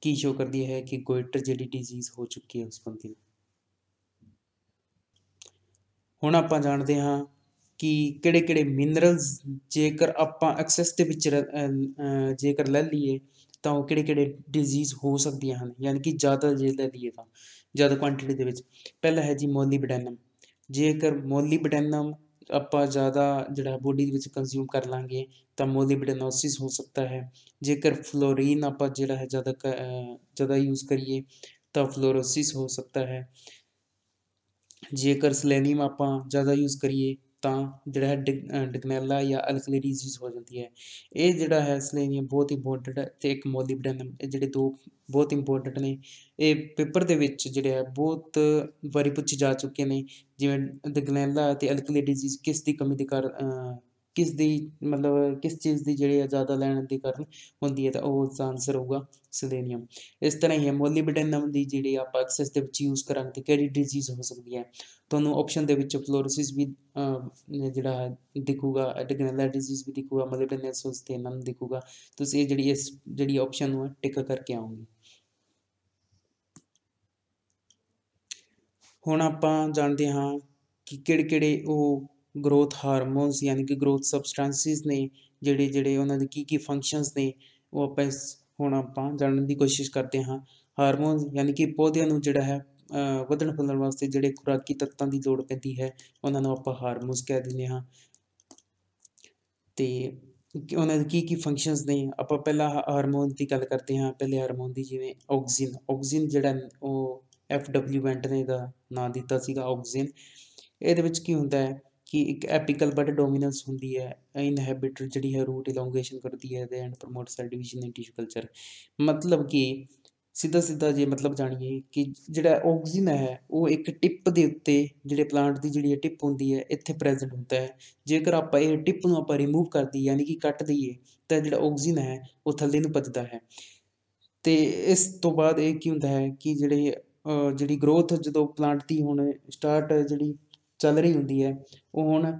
ਕੀ ਸ਼ੋ ਕਰਦੀ ਹੈ ਕਿ ਗੋਇਟਰ ਜਿਹੜੀ ਡਿਜ਼ੀਜ਼ ਹੋ ਚੁੱਕੀ ਹੈ ਉਸ ਬੰਦੇ ਨੂੰ। ਹੁਣ ਆਪਾਂ ਜਾਣਦੇ ਹਾਂ ਕਿ ਕਿਹੜੇ ਕਿਹੜੇ ਮਿਨਰਲਸ ਜੇਕਰ ਆਪਾਂ ਐਕਸੈਸ ਦੇ ਵਿੱਚ ਜੇਕਰ ਲੈ ਲਈਏ, ਤਾਂ ਉਹ ਕਿਹੜੇ ਕਿਹੜੇ ਡਿਜ਼ੀਜ਼ ਹੋ ਸਕਦੀਆਂ ਹਨ, ਯਾਨੀ ਕਿ ਜ਼ਿਆਦਾ ਜੇ ਲੈ ਲਈਏ ਤਾਂ, ਜ਼ਿਆਦਾ ਕੁਆਂਟੀਟੀ ਦੇ ਵਿੱਚ। ਪਹਿਲਾ ਹੈ ਜੀ ਮੋਲੀਬਡੈਨਮ ਜੇਕਰ ਮੋਲੀਬਡੈਨਮ ਆਪਾਂ ਜ਼ਿਆਦਾ ਜਿਹੜਾ ਬੋਡੀ ਦੇ ਵਿੱਚ ਕੰਜ਼ਿਊਮ ਕਰ ਲਾਂਗੇ, ਤਾਂ ਮੋਲੀਬਡੈਨੋਸਿਸ ਹੋ ਸਕਦਾ ਹੈ। ਜੇਕਰ ਫਲੋਰੀਨ ਆਪਾਂ ਜਿਹੜਾ ਹੈ ਜ਼ਿਆਦਾ ਜ਼ਿਆਦਾ ਯੂਜ਼ ਕਰੀਏ, ਤਾਂ ਫਲੋਰੋਸਿਸ ਹੋ ਸਕਦਾ ਹੈ। ਜੇਕਰ ਸਲੇਨੀਅਮ ਆਪਾਂ ਜ਼ਿਆਦਾ ਯੂਜ਼ ਕਰੀਏ ਤਾਂ ਜਿਹੜਾ ਹੈ ਡਿਗਨੈਲਾ ਜਾਂ ਅਲਕਲੀ ਡਿਜ਼ੀਜ਼ ਹੋ ਜਾਂਦੀ ਹੈ। ਇਹ ਜਿਹੜਾ ਹੈ ਸਲੇਨੀਅਮ ਬਹੁਤ ਇੰਪੋਰਟੈਂਟ ਹੈ ਤੇ ਇੱਕ ਮੋਲੀਬਡੈਨਮ, ਇਹ ਜਿਹੜੇ ਦੋ ਬਹੁਤ ਇੰਪੋਰਟੈਂਟ ਨੇ। ਇਹ ਪੇਪਰ ਦੇ ਵਿੱਚ ਜਿਹੜੇ ਹੈ ਬਹੁਤ ਵਾਰੀ ਪੁੱਛੇ ਜਾ ਚੁੱਕੇ ਨੇ, ਜਿਵੇਂ ਡਿਗਨੈਲਾ ਤੇ ਅਲਕਲੀ ਡਿਜ਼ੀਜ਼ ਕਿਸ ਦੀ ਕਮੀ ਦੇ ਕਾਰਨ ਕਿਸ ਦੀ ਮਤਲਬ ਕਿਸ ਚੀਜ਼ ਦੀ ਜਿਹੜੀ ਆ ਜ਼ਿਆਦਾ ਲੈਣ ਦੇ ਕਾਰਨ ਹੁੰਦੀ ਹੈ ਤਾਂ ਉਹ ਉਸ ਦਾ ਆਨਸਰ ਹੋਊਗਾ ਸਲੇਨੀਅਮ ਇਸ ਤਰ੍ਹਾਂ ਹੀ ਹੈ ਮੋਲੀਬਡੈਨਮ ਦੀ ਜਿਹੜੀ ਆਪਾਂ ਐਕਸੈਸ ਦੇ ਵਿੱਚ ਯੂਜ਼ ਕਰਾਂਗੇ ਤੇ ਕਿਹੜੀ ਡਿਜ਼ੀਜ਼ ਹੋ ਸਕਦੀ ਹੈ? ਤੁਹਾਨੂੰ ਆਪਸ਼ਨ ਦੇ ਵਿੱਚ ਫਲੋਰੋਸਿਸ ਵੀ ਜਿਹੜਾ ਦਿਖੂਗਾ ਐਡਗਨੈਲਾ ਡਿਜ਼ੀਜ਼ ਵੀ ਦਿਖੂਗਾ ਮੋਲੀਬਡੈਨੈਸੋਸ ਤੇ ਨਾਮ ਦਿਖੂਗਾ। ਤੁਸੀਂ ਇਹ ਜਿਹੜੀ ਇਸ ਜਿਹੜੀ ਆਪਸ਼ਨ ਨੂੰ ਟਿਕ ਕਰਕੇ ਆਉਂਗੇ ਹੁਣ ਆਪਾਂ ਜਾਣਦੇ ਹਾਂ ਕਿ ਕਿਹੜੇ ਕਿਹੜੇ ਉਹ ਗਰੋਥ ਹਾਰਮੋਨਸ ਯਾਨੀ ਕਿ ਗਰੋਥ ਸਬਸਟੈਂਸਿਸ ਨੇ ਜਿਹੜੇ ਜਿਹੜੇ ਉਹਨਾਂ ਦੇ ਕੀ ਕੀ ਫੰਕਸ਼ਨਸ ਨੇ, ਉਹ ਆਪਾਂ ਇਸ, ਹੁਣ ਆਪਾਂ ਜਾਣਨ ਦੀ ਕੋਸ਼ਿਸ਼ ਕਰਦੇ ਹਾਂ। ਹਾਰਮੋਨਸ ਯਾਨੀ ਕਿ ਪੌਦਿਆਂ ਨੂੰ ਜਿਹੜਾ ਹੈ ਵਧਣ ਫੁੱਲਣ ਵਾਸਤੇ ਜਿਹੜੇ ਖੁਰਾਕੀ ਤੱਤਾਂ ਦੀ ਲੋੜ ਪੈਂਦੀ ਹੈ, ਉਹਨਾਂ ਨੂੰ ਆਪਾਂ ਹਾਰਮੋਨਸ ਕਹਿ ਦਿੰਦੇ ਹਾਂ। ਤੇ ਉਹਨਾਂ ਦੇ ਕੀ ਕੀ ਫੰਕਸ਼ਨਸ ਨੇ, ਆਪਾਂ ਪਹਿਲਾਂ ਹਾਰਮੋਨ ਦੀ ਗੱਲ ਕਰਦੇ ਹਾਂ, ਪਹਿਲੇ ਹਾਰਮੋਨ ਦੀ ਜਿਵੇਂ ਆਕਸੀਜਨ ਆਕਸੀਜਨ ਜਿਹੜਾ ਉਹ ਐਫ ਡਬਲਯੂ ਬੈਂਟ ਨੇ ਦਾ ਨਾਂ ਦਿੱਤਾ ਸੀਗਾ ਆਕਸੀਜਨ ਇਹਦੇ ਵਿੱਚ ਕੀ ਹੁੰਦਾ ਹੈ ਕਿ ਇੱਕ ਐਪੀਕਲ ਬਟ ਡੋਮੀਨੈਂਸ ਹੁੰਦੀ ਹੈ ਇਨਹਿਬਿਟਰ ਜਿਹੜੀ ਹੈ ਰੂਟ ਇਲੋਂਗੇਸ਼ਨ ਕਰਦੀ ਹੈ and promote cell division in tissue culture ਮਤਲਬ ਕਿ ਸਿੱਧਾ ਸਿੱਧਾ ਜੇ ਮਤਲਬ ਜਾਣੀਏ ਕਿ ਜਿਹੜਾ ਆਕਸੀਜਨ ਹੈ, ਉਹ ਇੱਕ ਟਿਪ ਦੇ ਉੱਤੇ ਜਿਹੜੇ ਪਲਾਂਟ ਦੀ ਜਿਹੜੀ ਟਿਪ ਹੁੰਦੀ ਹੈ, ਇੱਥੇ ਪ੍ਰੈਜ਼ੈਂਟ ਹੁੰਦਾ ਹੈ। ਜੇਕਰ ਆਪਾਂ ਇਹ ਟਿਪ ਨੂੰ ਆਪਾਂ ਰਿਮੂਵ ਕਰ ਦਈਏ, ਯਾਨੀ ਕਿ ਕੱਟ ਦਈਏ, ਤਾਂ ਜਿਹੜਾ ਆਕਸੀਜਨ ਹੈ, ਉਹ ਥੱਲੇ ਨੂੰ ਭੱਜਦਾ ਹੈ। ਤੇ ਇਸ ਤੋਂ ਬਾਅਦ ਇਹ ਕੀ ਹੁੰਦਾ ਹੈ ਕਿ ਜਿਹੜੇ ਜਿਹੜੀ ਗਰੋਥ ਜਦੋਂ ਪਲਾਂਟ ਦੀ ਹੁਣ ਸਟਾਰਟ ਜਿਹੜੀ ਚੱਲ ਰਹੀ ਹੁੰਦੀ ਹੈ, ਉਹ ਹੁਣ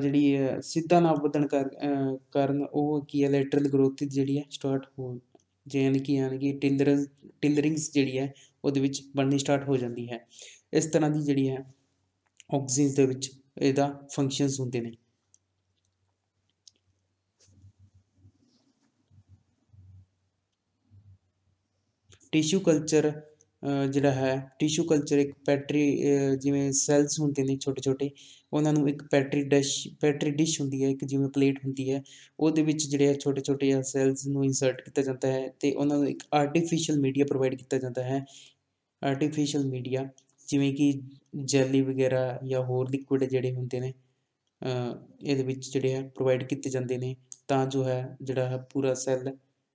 ਜਿਹੜੀ ਸਿੱਧਾ ਨਾ ਵਧਣ ਕਾਰਨ, ਉਹ ਕੀ ਹੈ ਲੈਟਰਲ ਗਰੋਥ ਜਿਹੜੀ ਹੈ ਸਟਾਰਟ ਹੋ ਯਾਨੀ ਕਿ ਯਾਨੀ ਕਿ ਟਿੰਦਰ ਟਿੰਦਰਿੰਗਸ ਜਿਹੜੀ ਹੈ, ਉਹਦੇ ਵਿੱਚ ਬਣਨੀ ਸਟਾਰਟ ਹੋ ਜਾਂਦੀ ਹੈ। ਇਸ ਤਰ੍ਹਾਂ ਦੀ ਜਿਹੜੀ ਹੈ ਆਕਸੀਜਨ ਦੇ ਵਿੱਚ ਇਹਦਾ ਫੰਕਸ਼ਨਸ ਹੁੰਦੇ ਨੇ। ਟਿਸ਼ੂ ਕਲਚਰ ਜਿਹੜਾ ਹੈ ਟਿਸ਼ੂ ਕਲਚਰ ਇੱਕ ਪੈਟਰੀ ਜਿਵੇਂ ਸੈਲਸ ਹੁੰਦੇ ਨੇ ਛੋਟੇ ਛੋਟੇ, ਉਹਨਾਂ ਨੂੰ ਇੱਕ ਪੈਟਰੀ ਡਿਸ਼ ਪੈਟਰੀ ਡਿਸ਼ ਹੁੰਦੀ ਹੈ, ਇੱਕ ਜਿਵੇਂ ਪਲੇਟ ਹੁੰਦੀ ਹੈ, ਉਹਦੇ ਵਿੱਚ ਜਿਹੜੇ ਛੋਟੇ ਛੋਟੇ ਆ ਸੈਲਸ ਨੂੰ ਇਨਸਰਟ ਕੀਤਾ ਜਾਂਦਾ ਹੈ ਤੇ ਉਹਨਾਂ ਨੂੰ ਇੱਕ ਆਰਟੀਫੀਸ਼ੀਅਲ ਮੀਡੀਆ ਪ੍ਰੋਵਾਈਡ ਕੀਤਾ ਜਾਂਦਾ ਹੈ। ਆਰਟੀਫੀਸ਼ੀਅਲ ਮੀਡੀਆ ਜਿਵੇਂ ਕਿ ਜੈਲੀ ਵਗੈਰਾ ਜਾਂ ਹੋਰ ਲਿਕੁਇਡ ਜਿਹੜੇ ਹੁੰਦੇ ਨੇ ਇਹਦੇ ਵਿੱਚ ਜਿਹੜੇ ਹੈ ਪ੍ਰੋਵਾਈਡ ਕੀਤੇ ਜਾਂਦੇ ਨੇ, ਤਾਂ ਜੋ ਹੈ ਜਿਹੜਾ ਹੈ ਪੂਰਾ ਸੈੱਲ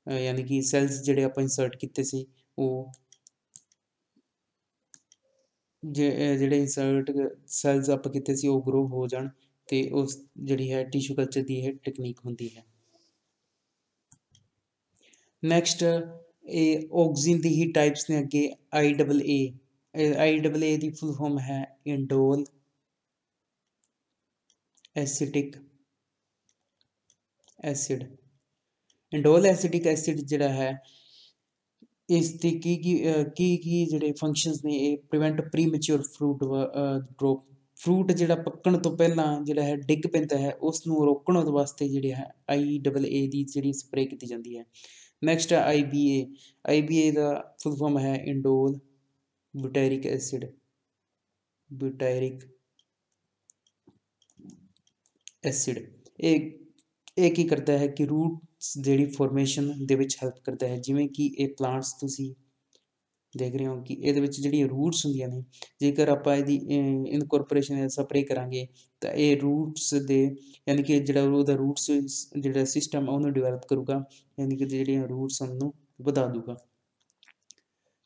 ਯਾਨੀ ਕਿ ਸੈਲਸ ਜਿਹੜੇ ਆਪਾਂ ਇਨਸਰਟ ਕੀਤੇ ਸੀ, ਉਹ ਜਿਹੜੇ ਇਨਸਰਟ ਸੈਲਸ ਆਪਾਂ ਕੀਤੇ ਸੀ ਉਹ ਗਰੋ ਹੋ ਜਾਣ ਅਤੇ ਉਸ ਜਿਹੜੀ ਹੈ ਟਿਸ਼ੂ ਕਲਚਰ ਦੀ ਇਹ ਟੈਕਨੀਕ ਹੁੰਦੀ ਹੈ। ਨੈਕਸਟ ਇਹ ਆਕਸੀਜਨ ਦੀ ਹੀ ਟਾਈਪਸ ਨੇ ਅੱਗੇ I double A I double A the full form ਹੈ ਇੰਡੋਲ ਐਸਿਟਿਕ ਐਸਿਡ ਇੰਡੋਲ ਐਸਿਟਿਕ ਐਸਿਡ ਜਿਹੜਾ ਹੈ ਇਸ ਦੇ ਕੀ ਕੀ ਕੀ ਕੀ ਜਿਹੜੇ ਫੰਕਸ਼ਨਸ ਨੇ ਇਹ prevent premature fruit drop fruit ਜਿਹੜਾ ਪੱਕਣ ਤੋਂ ਪਹਿਲਾਂ ਜਿਹੜਾ ਹੈ ਡਿੱਗ ਪੈਂਦਾ ਹੈ ਉਸ ਨੂੰ ਰੋਕਣ ਵਾਸਤੇ ਜਿਹੜਾ ਹੈ ਆਈ ਡਬਲ ਏ ਦੀ ਜਿਹੜੀ ਸਪਰੇਅ ਕੀਤੀ ਜਾਂਦੀ ਹੈ। ਨੈਕਸਟ ਹੈ I B A I B A the full form ਹੈ ਇੰਡੋਲ ਬੁਟੈਰਿਕ ਐਸਿਡ ਬੁਟੈਰਿਕ ਐਸਿਡ ਇਹ ਇਹ ਕੀ ਕਰਦਾ ਹੈ ਕਿ ਰੂਟ ਜਿਹੜੀ ਫੋਰਮੇਸ਼ਨ ਦੇ ਵਿੱਚ ਹੈਲਪ ਕਰਦਾ ਹੈ, ਜਿਵੇਂ ਕਿ ਇਹ ਪਲਾਂਟਸ ਤੁਸੀਂ ਦੇਖ ਰਹੇ ਹੋ ਕਿ ਇਹਦੇ ਵਿੱਚ ਜਿਹੜੀਆਂ ਰੂਟਸ ਹੁੰਦੀਆਂ ਨੇ, ਜੇਕਰ ਆਪਾਂ ਇਹਦੀ ਇਨਕੋਰਪੋਰੇਸ਼ਨ ਸਪਰੇ ਕਰਾਂਗੇ, ਤਾਂ ਇਹ ਰੂਟਸ ਦੇ, ਯਾਨੀ ਕਿ ਜਿਹੜਾ ਉਹਦਾ ਰੂਟਸ ਜਿਹੜਾ ਸਿਸਟਮ ਉਹਨੂੰ ਡਿਵੈਲਪ ਕਰੂਗਾ, ਯਾਨੀ ਕਿ ਜਿਹੜੀਆਂ ਰੂਟਸ ਉਹਨੂੰ ਵਧਾ ਦੂਗਾ।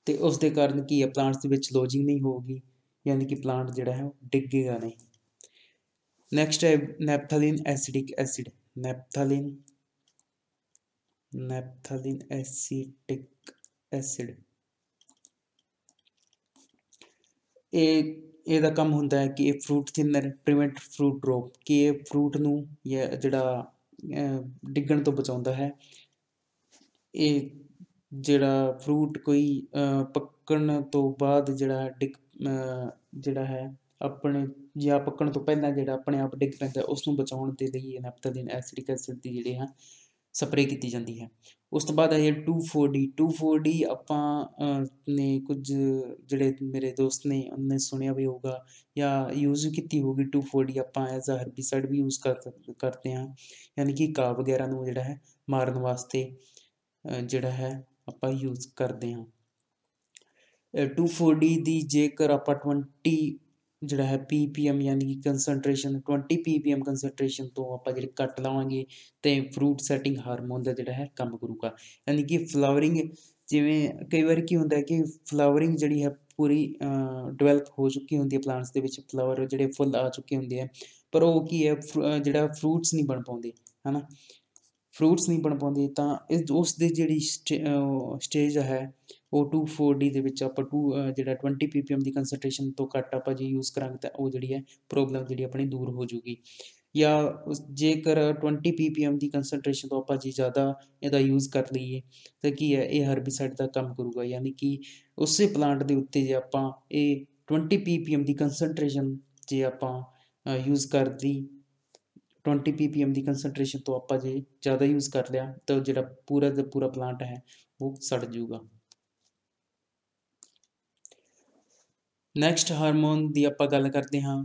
ਤੇ ਉਸ ਦੇ ਕਾਰਨ ਕੀ ਹੈ ਪਲਾਂਟਸ ਦੇ ਵਿੱਚ ਲੋਜਿੰਗ ਨਹੀਂ ਹੋਊਗੀ, ਯਾਨੀ ਕਿ ਪਲਾਂਟ ਜਿਹੜਾ ਹੈ, ਉਹ ਡਿੱਗੇਗਾ ਨਹੀਂ। ਨੈਕਸਟ ਹੈ naphthalene acidic acid. Naphthalene naphthalene acetic acid. ਇਹ, ਇਹਦਾ ਕੰਮ ਹੁੰਦਾ ਹੈ ਕਿ ਇਹ fruit thinner prevent fruit drop, ਕਿ ਇਹ ਫਰੂਟ ਨੂੰ ਜਿਹੜਾ ਡਿੱਗਣ ਤੋਂ ਬਚਾਉਂਦਾ ਹੈ। ਇਹ ਜਿਹੜਾ ਫਰੂਟ ਕੋਈ ਪੱਕਣ ਤੋਂ ਬਾਅਦ ਜਿਹੜਾ ਡਿੱਗ ਜਿਹੜਾ ਹੈ, ਆਪਣੇ, ਜਾਂ ਪੱਕਣ ਤੋਂ ਪਹਿਲਾਂ ਜਿਹੜਾ ਆਪਣੇ ਆਪ ਡਿੱਗ ਪੈਂਦਾ ਉਸ ਨੂੰ ਬਚਾਉਣ ਦੇ ਲਈ ਇਹ ਨੈਪਥਲਿਨ ਐਸਿਡਿਕ ਐਸਿਡ ਦੀ ਜਿਹੜੇ ਹੈ ਸਪਰੇਅ ਕੀਤੀ ਜਾਂਦੀ ਹੈ। ਉਸ ਤੋਂ ਬਾਅਦ ਹੈ 24D 24D ਆਪਾਂ ਨੇ ਕੁਝ ਜਿਹੜੇ ਮੇਰੇ ਦੋਸਤ ਨੇ, ਉਹਨੇ ਸੁਣਿਆ ਵੀ ਹੋਊਗਾ ਜਾਂ ਯੂਜ਼ ਕੀਤੀ ਹੋਊਗੀ 24D ਆਪਾਂ ਐਜ਼ ਅ ਹਰਬੀਸਾਈਡ ਵੀ ਯੂਜ਼ ਕਰ ਕਰਦੇ ਹਾਂ। ਯਾਨੀ ਕਿ ਘਾਹ ਵਗੈਰਾ ਨੂੰ ਜਿਹੜਾ ਹੈ ਮਾਰਨ ਵਾਸਤੇ ਜਿਹੜਾ ਹੈ ਆਪਾਂ ਯੂਜ਼ ਕਰਦੇ ਹਾਂ। 24D ਦੀ ਜੇਕਰ ਆਪਾਂ 20 ਜਿਹੜਾ ਹੈ ਪੀ ਪੀ ਪੀਪੀਐਮ ਯਾਨੀ ਕਿ ਕਨਸੈਂਟਰੇਸ਼ਨ 20 ਪੀਪੀਐਮ ਕਨਸੈਂਟਰੇਸ਼ਨ ਤੋਂ ਆਪਾਂ ਜਿਹੜੇ ਕੱਟ ਲਾਵਾਂਗੇ ਤੇ ਫਰੂਟ ਸੈਟਿੰਗ ਹਾਰਮੋਨ ਦਾ ਜਿਹੜਾ ਹੈ ਕੰਮ ਕਰੂਗਾ। ਯਾਨੀ ਕਿ ਫਲਾਵਰਿੰਗ ਜਿਵੇਂ ਕਈ ਵਾਰ ਕੀ ਹੁੰਦਾ ਹੈ ਕਿ ਫਲਾਵਰਿੰਗ ਜਿਹੜੀ ਹੈ ਪੂਰੀ ਡਿਵੈਲਪ ਹੋ ਚੁੱਕੀ ਹੁੰਦੀ ਹੈ ਪਲਾਂਟਸ ਦੇ ਵਿੱਚ ਫਲਾਵਰ ਜਿਹੜੇ ਫੁੱਲ ਆ ਚੁੱਕੇ ਹੁੰਦੇ ਆ। ਪਰ ਉਹ ਕੀ ਹੈ ਜਿਹੜਾ ਫਰੂਟਸ ਨਹੀਂ ਬਣ ਪਾਉਂਦੇ, ਹਨਾ? ਫਰੂਟਸ ਨਹੀਂ ਬਣ ਪਾਉਂਦੇ ਤਾਂ ਇਸ, ਉਸ ਦੀ ਜਿਹੜੀ ਸਟੇਜ ਹੈ ਉਹ 24D ਦੇ ਵਿੱਚ ਆਪਾਂ ਟੂ ਜਿਹੜਾ 20 ppm ਦੀ ਕਨਸੈਂਟਰੇਸ਼ਨ ਤੋਂ ਘੱਟ ਆਪਾਂ ਜੇ ਯੂਜ਼ ਕਰਾਂਗੇ ਤਾਂ ਉਹ ਜਿਹੜੀ ਹੈ ਪ੍ਰੋਬਲਮ ਜਿਹੜੀ ਆਪਣੀ ਦੂਰ ਹੋ ਜੂਗੀ ਜਾਂ ਜੇਕਰ 20 ppm ਦੀ ਕਨਸੈਂਟਰੇਸ਼ਨ ਤੋਂ ਆਪਾਂ ਜੀ ਜ਼ਿਆਦਾ ਇਹਦਾ ਯੂਜ਼ ਕਰ ਲਈਏ, ਤਾਂ ਕੀ ਹੈ, ਇਹ ਹਰਬੀਸਾਈਡ ਦਾ ਕੰਮ ਕਰੂਗਾ। ਯਾਨੀ ਕਿ ਉਸੇ ਪਲਾਂਟ ਦੇ ਉੱਤੇ ਜੇ ਆਪਾਂ ਇਹ 20 ppm ਦੀ ਕਨਸੈਂਟਰੇਸ਼ਨ ਜੇ ਆਪਾਂ ਯੂਜ਼ ਕਰਦੀ 20 ppm ਦੀ ਕਨਸੈਂਟ੍ਰੇਸ਼ਨ ਤੋਂ ਆਪਾਂ ਜੇ ਜ਼ਿਆਦਾ ਯੂਜ਼ ਕਰ ਲਿਆ, ਤਾਂ ਜਿਹੜਾ ਪੂਰਾ ਦਾ ਪੂਰਾ ਪਲਾਂਟ ਹੈ, ਉਹ ਸੜ ਜਾਊਗਾ। ਨੈਕਸਟ ਹਾਰਮੋਨ ਦੀ ਆਪਾਂ ਗੱਲ ਕਰਦੇ ਹਾਂ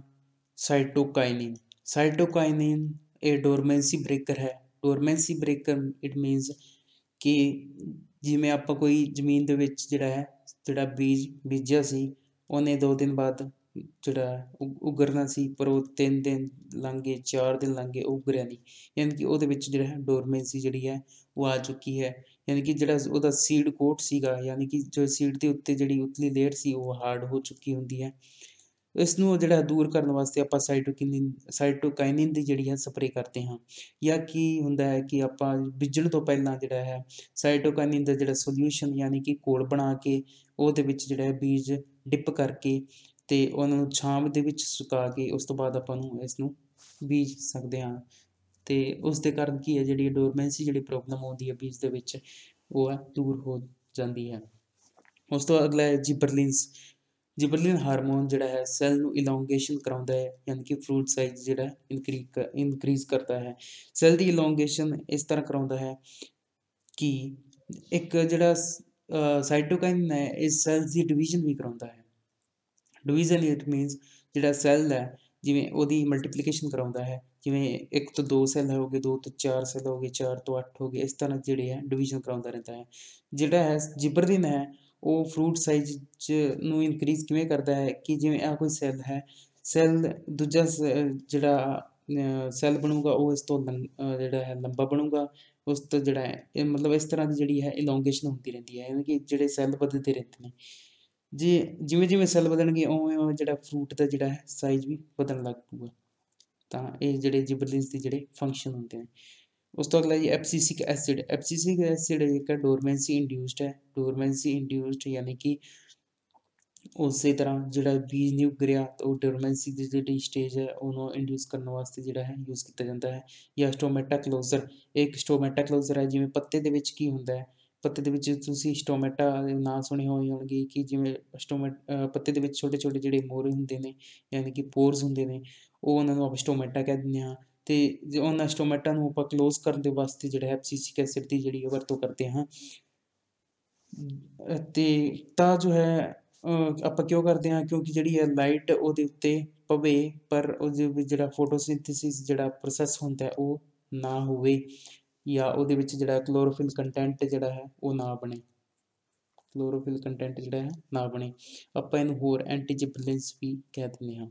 ਸਾਈਟੋਕਾਈਨਿਨ ਸਾਈਟੋਕਾਈਨਿਨ ਇਹ ਡੋਰਮੈਂਸੀ ਬ੍ਰੇਕਰ ਹੈ। ਡੋਰਮੈਂਸੀ ਬ੍ਰੇਕਰ ਇਟ ਮੀਨਸ ਕਿ ਜਿਵੇਂ ਆਪਾਂ ਕੋਈ ਜ਼ਮੀਨ ਦੇ ਵਿੱਚ ਜਿਹੜਾ ਹੈ, ਜਿਹੜਾ ਬੀਜ, ਬੀਜਿਆ ਸੀ, ਉਹਨੇ 2 ਦਿਨ ਬਾਅਦ ਜਿਹੜਾ ਉਗਰਨਾ ਸੀ, ਪਰ ਉਹ 3 ਦਿਨ ਲੰਘ ਗਏ 4 ਦਿਨ ਲੰਘ ਲੰਘੇ ਉਗਰਿਆ ਨਹੀਂ। ਯਾਨੀ ਕਿ ਉਹਦੇ ਵਿੱਚ ਜਿਹੜਾ ਹੈ ਡੋਰਮੈਂਸੀ ਜਿਹੜੀ ਹੈ, ਉਹ ਆ ਚੁੱਕੀ ਹੈ। ਯਾਨੀ ਕਿ ਜਿਹੜਾ ਉਹਦਾ ਸੀਡ ਕੋਟ ਸੀਗਾ, ਯਾਨੀ ਕਿ ਜੋ ਸੀਡ ਦੇ ਉੱਤੇ ਜਿਹੜੀ ਉਤਲੀ ਲੇਅਰ ਸੀ, ਉਹ ਹਾਰਡ ਹੋ ਚੁੱਕੀ ਹੁੰਦੀ ਹੈ। ਇਸ ਨੂੰ ਜਿਹੜਾ ਦੂਰ ਕਰਨ ਵਾਸਤੇ ਆਪਾਂ ਸਾਈਟੋਕਿਨਿਨ ਸਾਈਟੋਕਾਈਨਿਨ ਦੀ ਜਿਹੜੀ ਹੈ ਸਪਰੇ ਕਰਦੇ ਹਾਂ। ਜਾਂ ਕੀ ਹੁੰਦਾ ਹੈ ਕਿ ਆਪਾਂ ਬੀਜਣ ਤੋਂ ਪਹਿਲਾਂ ਜਿਹੜਾ ਹੈ ਸਾਈਟੋਕਾਈਨਿਨ ਦਾ ਜਿਹੜਾ ਸੋਲੂਸ਼ਨ ਯਾਨੀ ਕਿ ਘੋਲ ਬਣਾ ਕੇ, ਉਹਦੇ ਵਿੱਚ ਜਿਹੜਾ ਹੈ ਬੀਜ ਡਿਪ ਕਰਕੇ ਤੇ ਉਹਨਾਂ ਨੂੰ ਛਾਂ ਦੇ ਵਿੱਚ ਸੁਕਾ ਕੇ ਉਸ ਤੋਂ ਬਾਅਦ ਆਪਾਂ ਨੂੰ ਇਸ ਨੂੰ ਬੀਜ ਸਕਦੇ ਹਾਂ। ਅਤੇ ਉਸ ਦੇ ਕਾਰਨ ਕੀ ਹੈ? ਜਿਹੜੀ ਡੋਰਮੈਂਸੀ ਜਿਹੜੀ ਪ੍ਰੋਬਲਮ ਆਉਂਦੀ ਹੈ ਬੀਜ ਦੇ ਵਿੱਚ, ਉਹ ਹੈ, ਦੂਰ ਹੋ ਜਾਂਦੀ ਹੈ। ਉਸ ਤੋਂ ਅਗਲਾ ਹੈ ਜਿਬਰਲਿਨਸ ਜਿਬਰਲਿਨ ਹਾਰਮੋਨ ਜਿਹੜਾ ਹੈ ਸੈੱਲ ਨੂੰ ਇਲੌਂਗੇਸ਼ਨ ਕਰਾਉਂਦਾ ਹੈ, ਯਾਨੀ ਕਿ ਫਰੂਟ ਸਾਈਜ਼ ਜਿਹੜਾ ਇਨਕਰੀਜ਼ ਕਰਦਾ ਹੈ। ਸੈੱਲ ਦੀ ਇਲੋਂਗੇਸ਼ਨ ਇਸ ਤਰ੍ਹਾਂ ਕਰਾਉਂਦਾ ਹੈ ਕਿ ਇੱਕ ਜਿਹੜਾ ਸਾਈਟੋਕਾਈਨ ਹੈ ਇਸ ਸੈਲਸ ਦੀ ਡਿਵੀਜ਼ਨ ਵੀ ਕਰਾਉਂਦਾ ਹੈ। ਡਿਵੀਜ਼ਨ ਇਟ ਮੀਨਸ ਜਿਹੜਾ ਸੈੱਲ ਹੈ ਜਿਵੇਂ ਉਹਦੀ ਮਲਟੀਪਲੀਕੇਸ਼ਨ ਕਰਾਉਂਦਾ ਹੈ, ਜਿਵੇਂ ਇੱਕ ਤੋਂ ਦੋ ਸੈੱਲ ਹੋ ਗਏ, ਦੋ ਤੋਂ ਚਾਰ ਸੈੱਲ ਹੋ ਗਏ, ਚਾਰ ਤੋਂ ਅੱਠ ਹੋ ਗਏ, ਇਸ ਤਰ੍ਹਾਂ ਜਿਹੜੇ ਹੈ ਡਿਵੀਜ਼ਨ ਕਰਾਉਂਦਾ ਰਹਿੰਦਾ ਹੈ। ਜਿਹੜਾ ਹੈ ਜਿਬਰਲਿਨ ਹੈ, ਉਹ ਫਰੂਟ ਸਾਈਜ਼ ਚ ਨੂੰ ਇਨਕਰੀਜ਼ ਕਿਵੇਂ ਕਰਦਾ ਹੈ ਕਿ ਜਿਵੇਂ ਆ ਕੋਈ ਸੈੱਲ ਹੈ ਸੈੱਲ ਦੂਜਾ ਜਿਹੜਾ ਸੈੱਲ ਬਣੂਗਾ, ਉਹ ਇਸ ਤੋਂ ਜਿਹੜਾ ਹੈ ਲੰਬਾ ਬਣੂਗਾ, ਉਸ ਤੋਂ ਜਿਹੜਾ ਹੈ, ਇਹ ਮਤਲਬ ਇਸ ਤਰ੍ਹਾਂ ਦੀ ਜਿਹੜੀ ਹੈ ਇਲੋਂਗੇਸ਼ਨ ਹੁੰਦੀ ਰਹਿੰਦੀ ਹੈ, ਯਾਨੀ ਕਿ ਜਿਹੜੇ ਸੈੱਲ ਵੱਧਦੇ ਰਹਿੰਦੇ ਨੇ। ਜੇ, ਜਿਵੇਂ ਜਿਵੇਂ ਸੈੱਲ ਵਧਣਗੇ, ਉਵੇਂ ਉਵੇਂ ਜਿਹੜਾ ਫਰੂਟ ਦਾ ਜਿਹੜਾ ਹੈ ਸਾਈਜ਼ ਵੀ ਵਧਣ ਲੱਗ ਪਊਗਾ। ਤਾਂ ਇਹ ਜਿਹੜੇ ਜਿਬਰਲਿਨਸ ਦੇ ਜਿਹੜੇ ਫੰਕਸ਼ਨ ਹੁੰਦੇ ਨੇ। ਉਸ ਤੋਂ ਅਗਲਾ ਜੀ ਐਪਸੀਸਿਕ ਐਸਿਡ ਐਪਸੀਸਿਕ ਐਸਿਡ ਇੱਕ ਡੋਰਮੈਂਸੀ ਇੰਡਿਊਸਡ ਹੈ। ਡੋਰਮੈਂਸੀ ਇੰਡਿਊਸਡ ਯਾਨੀ ਕਿ ਉਸੇ ਤਰ੍ਹਾਂ ਜਿਹੜਾ ਬੀਜ ਨਹੀਂ ਉਗ ਰਿਹਾ ਤਾਂ ਉਹ ਡੋਰਮੈਂਸੀ ਦੀ ਜਿਹੜੀ ਸਟੇਜ ਹੈ, ਉਹਨੂੰ ਇੰਡਿਊਸ ਕਰਨ ਵਾਸਤੇ ਜਿਹੜਾ ਹੈ ਯੂਜ਼ ਕੀਤਾ ਜਾਂਦਾ ਹੈ। ਜਾਂ ਸਟੋਮੈਟਾ ਕਲੋਜ਼ਰ ਇੱਕ ਸਟੋਮੈਟਾ ਕਲੋਜ਼ਰ ਹੈ, ਜਿਵੇਂ ਪੱਤੇ ਦੇ ਵਿੱਚ ਕੀ ਹੁੰਦਾ ਹੈ? ਪੱਤੇ ਦੇ ਵਿੱਚ ਤੁਸੀਂ ਸਟੋਮੈਟਾ ਨਾਂ ਸੁਣੇ ਹੋਏ ਹੋਣਗੇ ਕਿ ਜਿਵੇਂ ਸਟੋਮੈ ਪੱਤੇ ਦੇ ਵਿੱਚ ਛੋਟੇ ਛੋਟੇ ਜਿਹੜੇ ਮੋਰੇ ਹੁੰਦੇ ਨੇ, ਯਾਨੀ ਕਿ ਪੋਰਸ ਹੁੰਦੇ ਨੇ, ਉਹ ਉਹਨਾਂ ਨੂੰ ਆਪਾਂ ਸਟੋਮੈਟਾ ਕਹਿ ਦਿੰਦੇ ਹਾਂ। ਅਤੇ ਉਹਨਾਂ ਸਟੋਮੈਟਾ ਨੂੰ ਆਪਾਂ ਕਲੋਜ਼ ਕਰਨ ਦੇ ਵਾਸਤੇ ਜਿਹੜਾ ਹੈ ਐਪਸੀਸਿਕ ਐਸਿਡ ਦੀ ਜਿਹੜੀ ਵਰਤੋਂ ਕਰਦੇ ਹਾਂ। ਅਤੇ ਤਾਂ ਜੋ ਹੈ ਆਪਾਂ ਕਿਉਂ ਕਰਦੇ ਹਾਂ? ਕਿਉਂਕਿ ਜਿਹੜੀ ਹੈ ਲਾਈਟ ਉਹਦੇ ਉੱਤੇ ਪਵੇ, ਪਰ ਉਹਦੇ ਵਿੱਚ ਜਿਹੜਾ ਫੋਟੋਸਿੰਥੇਸਿਸ ਜਿਹੜਾ ਪ੍ਰੋਸੈਸ ਹੁੰਦਾ ਉਹ ਨਾ ਹੋਵੇ। ਜਾਂ ਉਹਦੇ ਵਿੱਚ ਜਿਹੜਾ ਕਲੋਰੋਫਿਲ ਕੰਟੈਂਟ ਜਿਹੜਾ ਹੈ ਉਹ ਨਾ ਬਣੇ। ਕਲੋਰੋਫਿਲ ਕੰਟੈਂਟ ਜਿਹੜਾ ਹੈ ਨਾ ਬਣੇ। ਆਪਾਂ ਇਹਨੂੰ ਹੋਰ ਐਂਟੀਜਿਬਲਿੰਸ ਵੀ ਕਹਿ ਦਿੰਦੇ ਹਾਂ।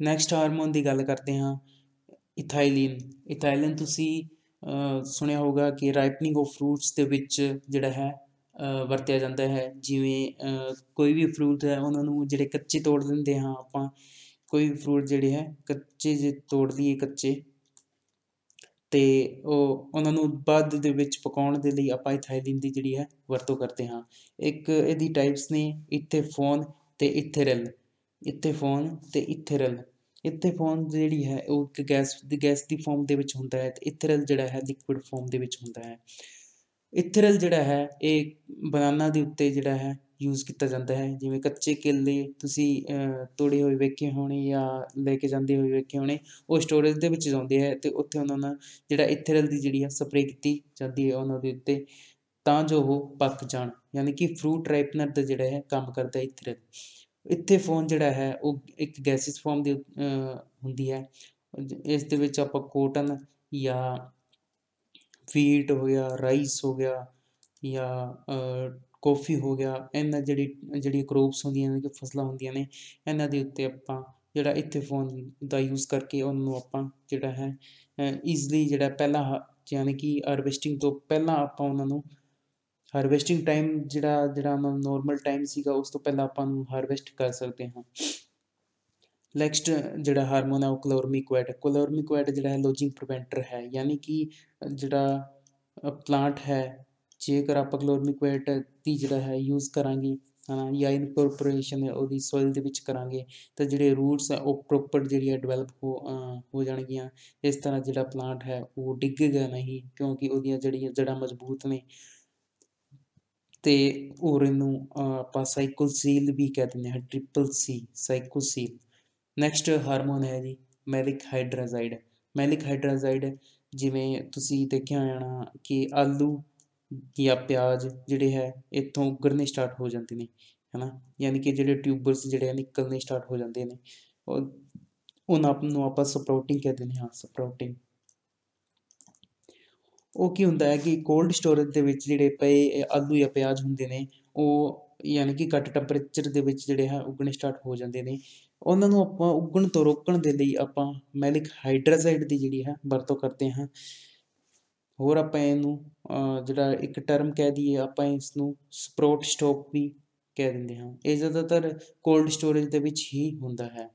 ਨੈਕਸਟ ਹਾਰਮੋਨ ਦੀ ਗੱਲ ਕਰਦੇ ਹਾਂ ਇਥਾਈਲਿਨ ਇਥਾਈਲਿਨ ਤੁਸੀਂ ਸੁਣਿਆ ਹੋਗਾ ਕਿ ਰਾਈਪਨਿੰਗ ਆਫ ਫਰੂਟਸ ਦੇ ਵਿੱਚ ਜਿਹੜਾ ਹੈ ਵਰਤਿਆ ਜਾਂਦਾ ਹੈ। ਜਿਵੇਂ ਕੋਈ ਵੀ ਫਰੂਟ ਹੈ, ਉਹਨਾਂ ਨੂੰ ਜਿਹੜੇ ਕੱਚੇ ਤੋੜ ਦਿੰਦੇ ਹਾਂ ਆਪਾਂ ਕੋਈ ਵੀ ਫਰੂਟ ਜਿਹੜੇ ਹੈ, ਕੱਚੇ ਜੇ ਤੋੜ ਲਈਏ ਕੱਚੇ ਅਤੇ ਉਹ ਉਹਨਾਂ ਨੂੰ ਬਾਅਦ ਦੇ ਵਿੱਚ ਪਕਾਉਣ ਦੇ ਲਈ ਆਪਾਂ ਇਥਾਈਲਿਨ ਦੀ ਜਿਹੜੀ ਹੈ ਵਰਤੋਂ ਕਰਦੇ ਹਾਂ। ਇੱਕ ਇਹਦੀ ਟਾਈਪਸ ਨੇ ਇਥੇਫੋਨ ਤੇ ਇਥੇਰਲ ਇਥੇਫੋਨ ਤੇ ਇਥੇਰਲ ਇਥੇਫੋਨ ਜਿਹੜੀ ਹੈ, ਉਹ ਇੱਕ ਗੈਸ ਦੀ ਗੈਸ ਦੀ ਫਾਰਮ ਦੇ ਵਿੱਚ ਹੁੰਦਾ ਹੈ ਤੇ ਇਥੇਰਲ ਜਿਹੜਾ ਹੈ ਲਿਕੁਇਡ ਫਾਰਮ ਦੇ ਵਿੱਚ ਹੁੰਦਾ ਹੈ। ਇਥੇਰਲ ਜਿਹੜਾ ਹੈ, ਇਹ ਬਨਾਨਾ ਦੇ ਉੱਤੇ ਜਿਹੜਾ ਹੈ ਯੂਜ਼ ਕੀਤਾ ਜਾਂਦਾ ਹੈ। ਜਿਵੇਂ ਕੱਚੇ ਕੇਲੇ ਤੁਸੀਂ ਤੋੜੇ ਹੋਏ ਵੇਖੇ ਹੋਣੇ ਜਾਂ ਲੈ ਕੇ ਜਾਂਦੇ ਹੋਏ ਵੇਖੇ ਹੋਣੇ, ਉਹ ਸਟੋਰੇਜ ਦੇ ਵਿੱਚ ਜਾਂਦੇ ਹੈ ਅਤੇ ਉੱਥੇ ਉਹਨਾਂ ਨਾਲ ਜਿਹੜਾ ਇਥੇਰਲ ਦੀ ਜਿਹੜੀ ਆ ਸਪਰੇਅ ਕੀਤੀ ਜਾਂਦੀ ਹੈ ਉਹਨਾਂ ਦੇ ਉੱਤੇ, ਤਾਂ ਜੋ ਉਹ ਪੱਕ ਜਾਣ। ਯਾਨੀ ਕਿ ਫਰੂਟ ਰਾਈਪਨਰ ਦਾ ਜਿਹੜਾ ਹੈ ਕੰਮ ਕਰਦਾ ਇਥੇਰਲ ਇੱਥੇ ਫੋਨ ਜਿਹੜਾ ਹੈ, ਉਹ ਇੱਕ ਗੈਸਿਸ ਫਾਰਮ ਦੀ ਹੁੰਦੀ ਹੈ। ਇਸ ਦੇ ਵਿੱਚ ਆਪਾਂ ਕੋਟਨ ਜਾਂ ਫੀਟ ਹੋ ਗਿਆ ਰਾਈਸ ਹੋ ਗਿਆ ਜਾਂ ਕਾਫੀ ਹੋ ਗਿਆ, ਇਹਨਾਂ ਜਿਹੜੀ, ਜਿਹੜੀਆਂ ਕਰੋਪਸ ਹੁੰਦੀਆਂ ਨੇ ਕਿ ਫਸਲਾਂ ਹੁੰਦੀਆਂ ਨੇ, ਇਹਨਾਂ ਦੇ ਉੱਤੇ ਆਪਾਂ ਜਿਹੜਾ ਇੱਥੇ ਫੋਨ ਦਾ ਯੂਜ਼ ਕਰਕੇ ਉਹਨੂੰ ਆਪਾਂ ਜਿਹੜਾ ਹੈ ਈਜ਼ਲੀ ਜਿਹੜਾ ਪਹਿਲਾਂ ਯਾਨੀ ਕਿ ਹਾਰਵੈਸਟਿੰਗ ਤੋਂ ਪਹਿਲਾਂ ਆਪਾਂ ਉਹਨਾਂ ਨੂੰ ਹਾਰਵੈਸਟਿੰਗ ਟਾਈਮ ਜਿਹੜਾ ਜਿਹੜਾ ਉਹਨਾਂ ਨੋਰਮਲ ਟਾਈਮ ਸੀਗਾ, ਉਸ ਤੋਂ ਪਹਿਲਾਂ ਆਪਾਂ ਨੂੰ ਹਾਰਵੈਸਟ ਕਰ ਸਕਦੇ ਹਾਂ। ਨੈਕਸਟ ਜਿਹੜਾ ਹਾਰਮੋਨ ਹੈ ਉਹ ਕਲੋਰਮੀਕੁਏਟ ਕਲੋਰਮੀਕੁਏਟ ਜਿਹੜਾ ਹੈ ਲੋਜਿੰਗ ਪ੍ਰੀਵੈਂਟਰ ਹੈ, ਯਾਨੀ ਕਿ ਜਿਹੜਾ ਪਲਾਂਟ ਹੈ ਜੇਕਰ ਆਪਾਂ ਕਲੋਰਮੀਕੁਏਟ ਦੀ ਜਿਹੜਾ ਹੈ ਯੂਜ਼ ਕਰਾਂਗੇ ਹੈ ਨਾ ਜਾਂ ਇਨਕੋਰਪੋਰੇਸ਼ਨ ਉਹਦੀ ਸੋਇਲ ਦੇ ਵਿੱਚ ਕਰਾਂਗੇ ਤਾਂ ਜਿਹੜੇ ਰੂਟਸ ਆ ਉਹ ਪ੍ਰੋਪਰ ਜਿਹੜੀ ਹੈ ਡਿਵੈਲਪ ਹੋ ਹੋ ਜਾਣਗੀਆਂ। ਇਸ ਤਰ੍ਹਾਂ ਜਿਹੜਾ ਪਲਾਂਟ ਹੈ ਉਹ ਡਿੱਗੇਗਾ ਨਹੀਂ ਕਿਉਂਕਿ ਉਹਦੀਆਂ ਜਿਹੜੀਆਂ ਜੜ੍ਹਾਂ ਮਜ਼ਬੂਤ ਨੇ। ਤੇ ਹੋਰ ਇਹਨੂੰ ਅਹ, ਆਪਾਂ ਸਾਈਕੋਸੀਲ ਵੀ ਕਹਿ ਦਿੰਦੇ ਹਾਂ triple C cycocel next hormone ਹੈ ਜੀ ਮੈਲਿਕ ਹਾਈਡਰਾਜ਼ਾਈਡ ਮੈਲਿਕ ਹਾਈਡਰਾਜ਼ਾਈਡ ਜਿਵੇਂ ਤੁਸੀਂ ਦੇਖਿਆ ਹੋਣਾ ਕਿ ਆਲੂ ਜਾਂ ਪਿਆਜ਼ ਜਿਹੜੇ ਹੈ ਇੱਥੋਂ ਉੱਗਰਨੇ ਸਟਾਰਟ ਹੋ ਜਾਂਦੇ ਨੇ ਹੈ ਨਾ ਯਾਨੀ ਕਿ ਜਿਹੜੇ ਟਿਊਬਰਸ ਜਿਹੜੇ ਆ ਨਿਕਲਣੇ ਸਟਾਰਟ ਹੋ ਜਾਂਦੇ ਨੇ। ਉਹ ਉਹਨਾਂ ਨੂੰ ਆਪਾਂ ਸਪਰਾਊਟਿੰਗ ਕਹਿੰਦੇ ਨੇ, ਹਾਂ ਸਪਰਾਊਟਿੰਗ ਉਹ ਕੀ ਹੁੰਦਾ ਹੈ ਕਿ ਕੋਲਡ ਸਟੋਰੇਜ ਦੇ ਵਿੱਚ ਜਿਹੜੇ ਪਏ ਆਲੂ ਜਾਂ ਪਿਆਜ਼ ਹੁੰਦੇ ਨੇ, ਉਹ ਯਾਨੀ ਕਿ ਘੱਟ ਟੈਂਪਰੇਚਰ ਦੇ ਵਿੱਚ ਜਿਹੜੇ ਹੈ ਉੱਗਣੇ ਸਟਾਰਟ ਹੋ ਜਾਂਦੇ ਨੇ। ਉਹਨਾਂ ਨੂੰ ਆਪਾਂ ਉੱਗਣ ਤੋਂ ਰੋਕਣ ਦੇ ਲਈ ਆਪਾਂ ਮੈਲਿਕ ਹਾਈਡਰਾਸਾਈਡ ਦੀ ਜਿਹੜੀ ਹੈ ਵਰਤੋਂ ਕਰਦੇ ਹਾਂ। ਹੋਰ ਆਪਾਂ ਇਹਨੂੰ ਜਿਹੜਾ ਇੱਕ ਟਰਮ ਕਹਿ ਦਈਏ, ਆਪਾਂ ਇਸ ਨੂੰ ਸਪਰੋਟ ਸਟਾਕ ਵੀ ਕਹਿ ਦਿੰਦੇ ਹਾਂ। ਇਹ ਜ਼ਿਆਦਾਤਰ ਕੋਲਡ ਸਟੋਰੇਜ ਦੇ ਵਿੱਚ ਹੀ ਹੁੰਦਾ ਹੈ।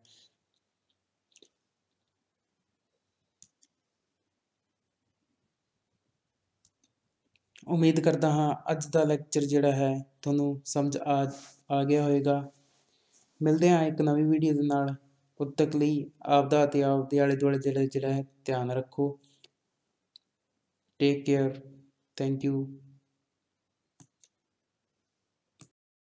ਉਮੀਦ ਕਰਦਾ ਹਾਂ ਅੱਜ ਦਾ ਲੈਕਚਰ ਜਿਹੜਾ ਹੈ ਤੁਹਾਨੂੰ ਸਮਝ ਆ ਆ ਗਿਆ ਹੋਵੇਗਾ। ਮਿਲਦੇ ਹਾਂ ਇੱਕ ਨਵੀਂ ਵੀਡੀਓ ਦੇ ਨਾਲ। ਉਦ ਤੱਕ ਲਈ ਆਪਦਾ ਅਤੇ ਆਪਦੇ ਆਲੇ ਦੁਆਲੇ ਜਿਹੜਾ ਜਿਹੜਾ ਹੈ ਧਿਆਨ ਰੱਖੋ। Take care. Thank you.